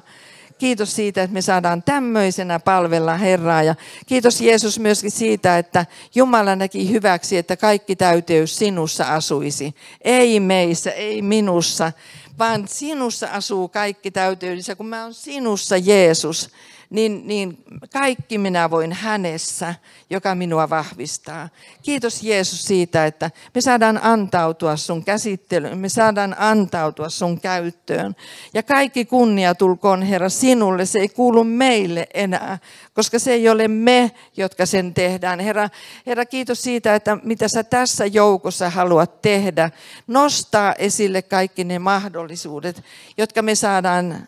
Kiitos siitä, että me saadaan tämmöisenä palvella Herraa. Ja kiitos Jeesus myöskin siitä, että Jumala näki hyväksi, että kaikki täyteys sinussa asuisi. Ei meissä, ei minussa, vaan sinussa asuu kaikki täyteys. Ja kun mä oon sinussa, Jeesus, niin, niin kaikki minä voin hänessä, joka minua vahvistaa. Kiitos Jeesus siitä, että me saadaan antautua sun käsittelyyn, me saadaan antautua sun käyttöön. Ja kaikki kunnia tulkoon Herra sinulle, se ei kuulu meille enää, koska se ei ole me, jotka sen tehdään. Herra, Herra kiitos siitä, että mitä sä tässä joukossa haluat tehdä. Nostaa esille kaikki ne mahdollisuudet, jotka me saadaan,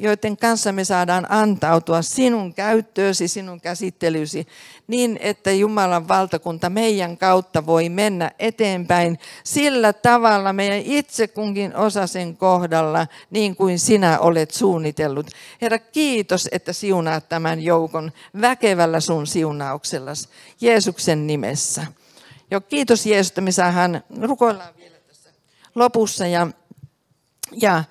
joiden kanssa me saadaan antautua sinun käyttöösi, sinun käsittelysi, niin että Jumalan valtakunta meidän kautta voi mennä eteenpäin sillä tavalla meidän itse kunkin osasen kohdalla, niin kuin sinä olet suunnitellut. Herra, kiitos, että siunaat tämän joukon väkevällä sun siunauksellas Jeesuksen nimessä. Jo, kiitos Jeesus, että me saadaan, rukoillaan vielä tässä lopussa ja, ja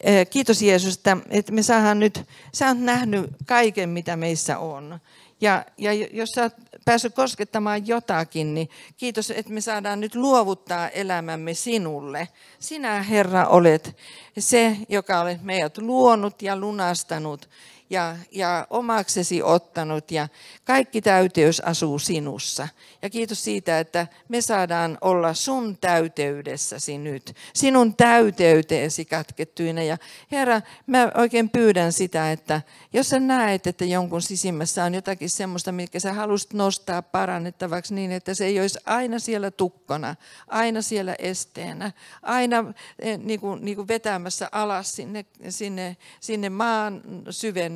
Eh, kiitos Jeesus, että, että me saadaan nyt, sä oot nähnyt kaiken, mitä meissä on. Ja, ja jos sä oot päässyt koskettamaan jotakin, niin kiitos, että me saadaan nyt luovuttaa elämämme sinulle. Sinä, Herra, olet se, joka olet meidät luonut ja lunastanut ja, ja omaksesi ottanut ja kaikki täyteys asuu sinussa. Ja kiitos siitä, että me saadaan olla sun täyteydessäsi nyt, sinun täyteyteesi kätkettyinä. Ja Herra, mä oikein pyydän sitä, että jos sä näet, että jonkun sisimmässä on jotakin semmoista, mikä sä haluaisit nostaa parannettavaksi niin, että se ei olisi aina siellä tukkona, aina siellä esteenä, aina eh, niin kuin, niin kuin vetämässä alas sinne, sinne, sinne maan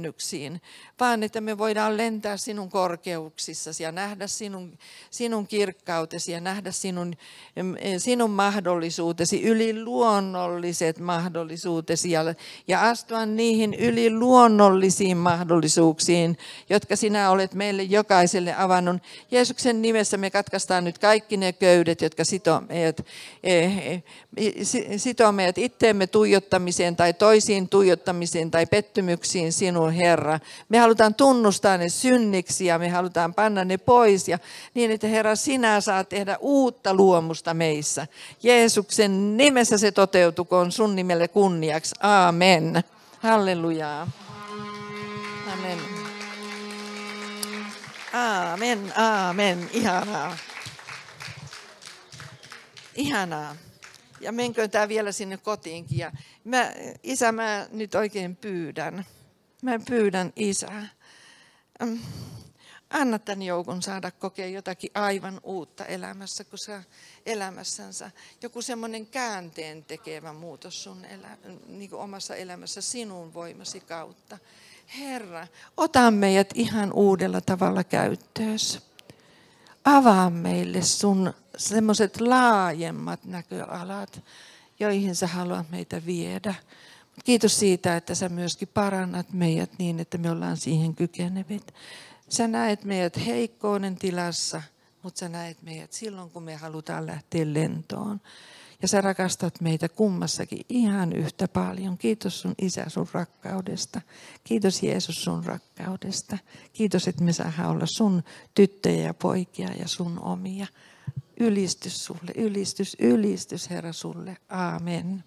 syvennyksiin, vaan että me voidaan lentää sinun korkeuksissasi ja nähdä sinun, sinun kirkkautesi ja nähdä sinun, sinun mahdollisuutesi, yliluonnolliset mahdollisuutesi ja, ja astua niihin yliluonnollisiin mahdollisuuksiin, jotka sinä olet meille jokaiselle avannut. Jeesuksen nimessä me katkaistaan nyt kaikki ne köydet, jotka sitoo meidät, eh, eh, sitoo meidät itteemme tuijottamiseen tai toisiin tuijottamiseen tai pettymyksiin Herra. Me halutaan tunnustaa ne synniksi ja me halutaan panna ne pois ja niin, että Herra, sinä saa tehdä uutta luomusta meissä. Jeesuksen nimessä se toteutukoon sun nimelle kunniaksi. Amen. Hallelujaa. Amen. Amen, amen. Ihanaa. Ihanaa. Ja menkö tämä vielä sinne kotiinkin. Ja mä, isä, mä nyt oikein pyydän. Mä pyydän isää. Anna tämän joukon saada kokea jotakin aivan uutta elämässä, kun sä elämässänsä. Joku semmoinen käänteen tekevä muutos sun elä, niin omassa elämässä sinun voimasi kautta. Herra, ota meidät ihan uudella tavalla käyttöösi. Avaa meille sun semmoiset laajemmat näköalat, joihin sä haluat meitä viedä. Kiitos siitä, että sä myöskin parannat meidät niin, että me ollaan siihen kykenevät. Sä näet meidät heikkouden tilassa, mutta sä näet meidät silloin, kun me halutaan lähteä lentoon. Ja sä rakastat meitä kummassakin ihan yhtä paljon. Kiitos sun isä sun rakkaudesta. Kiitos Jeesus sun rakkaudesta. Kiitos, että me saadaan olla sun tyttöjä ja poikia ja sun omia. Ylistys sulle, ylistys, ylistys Herra sulle. Amen.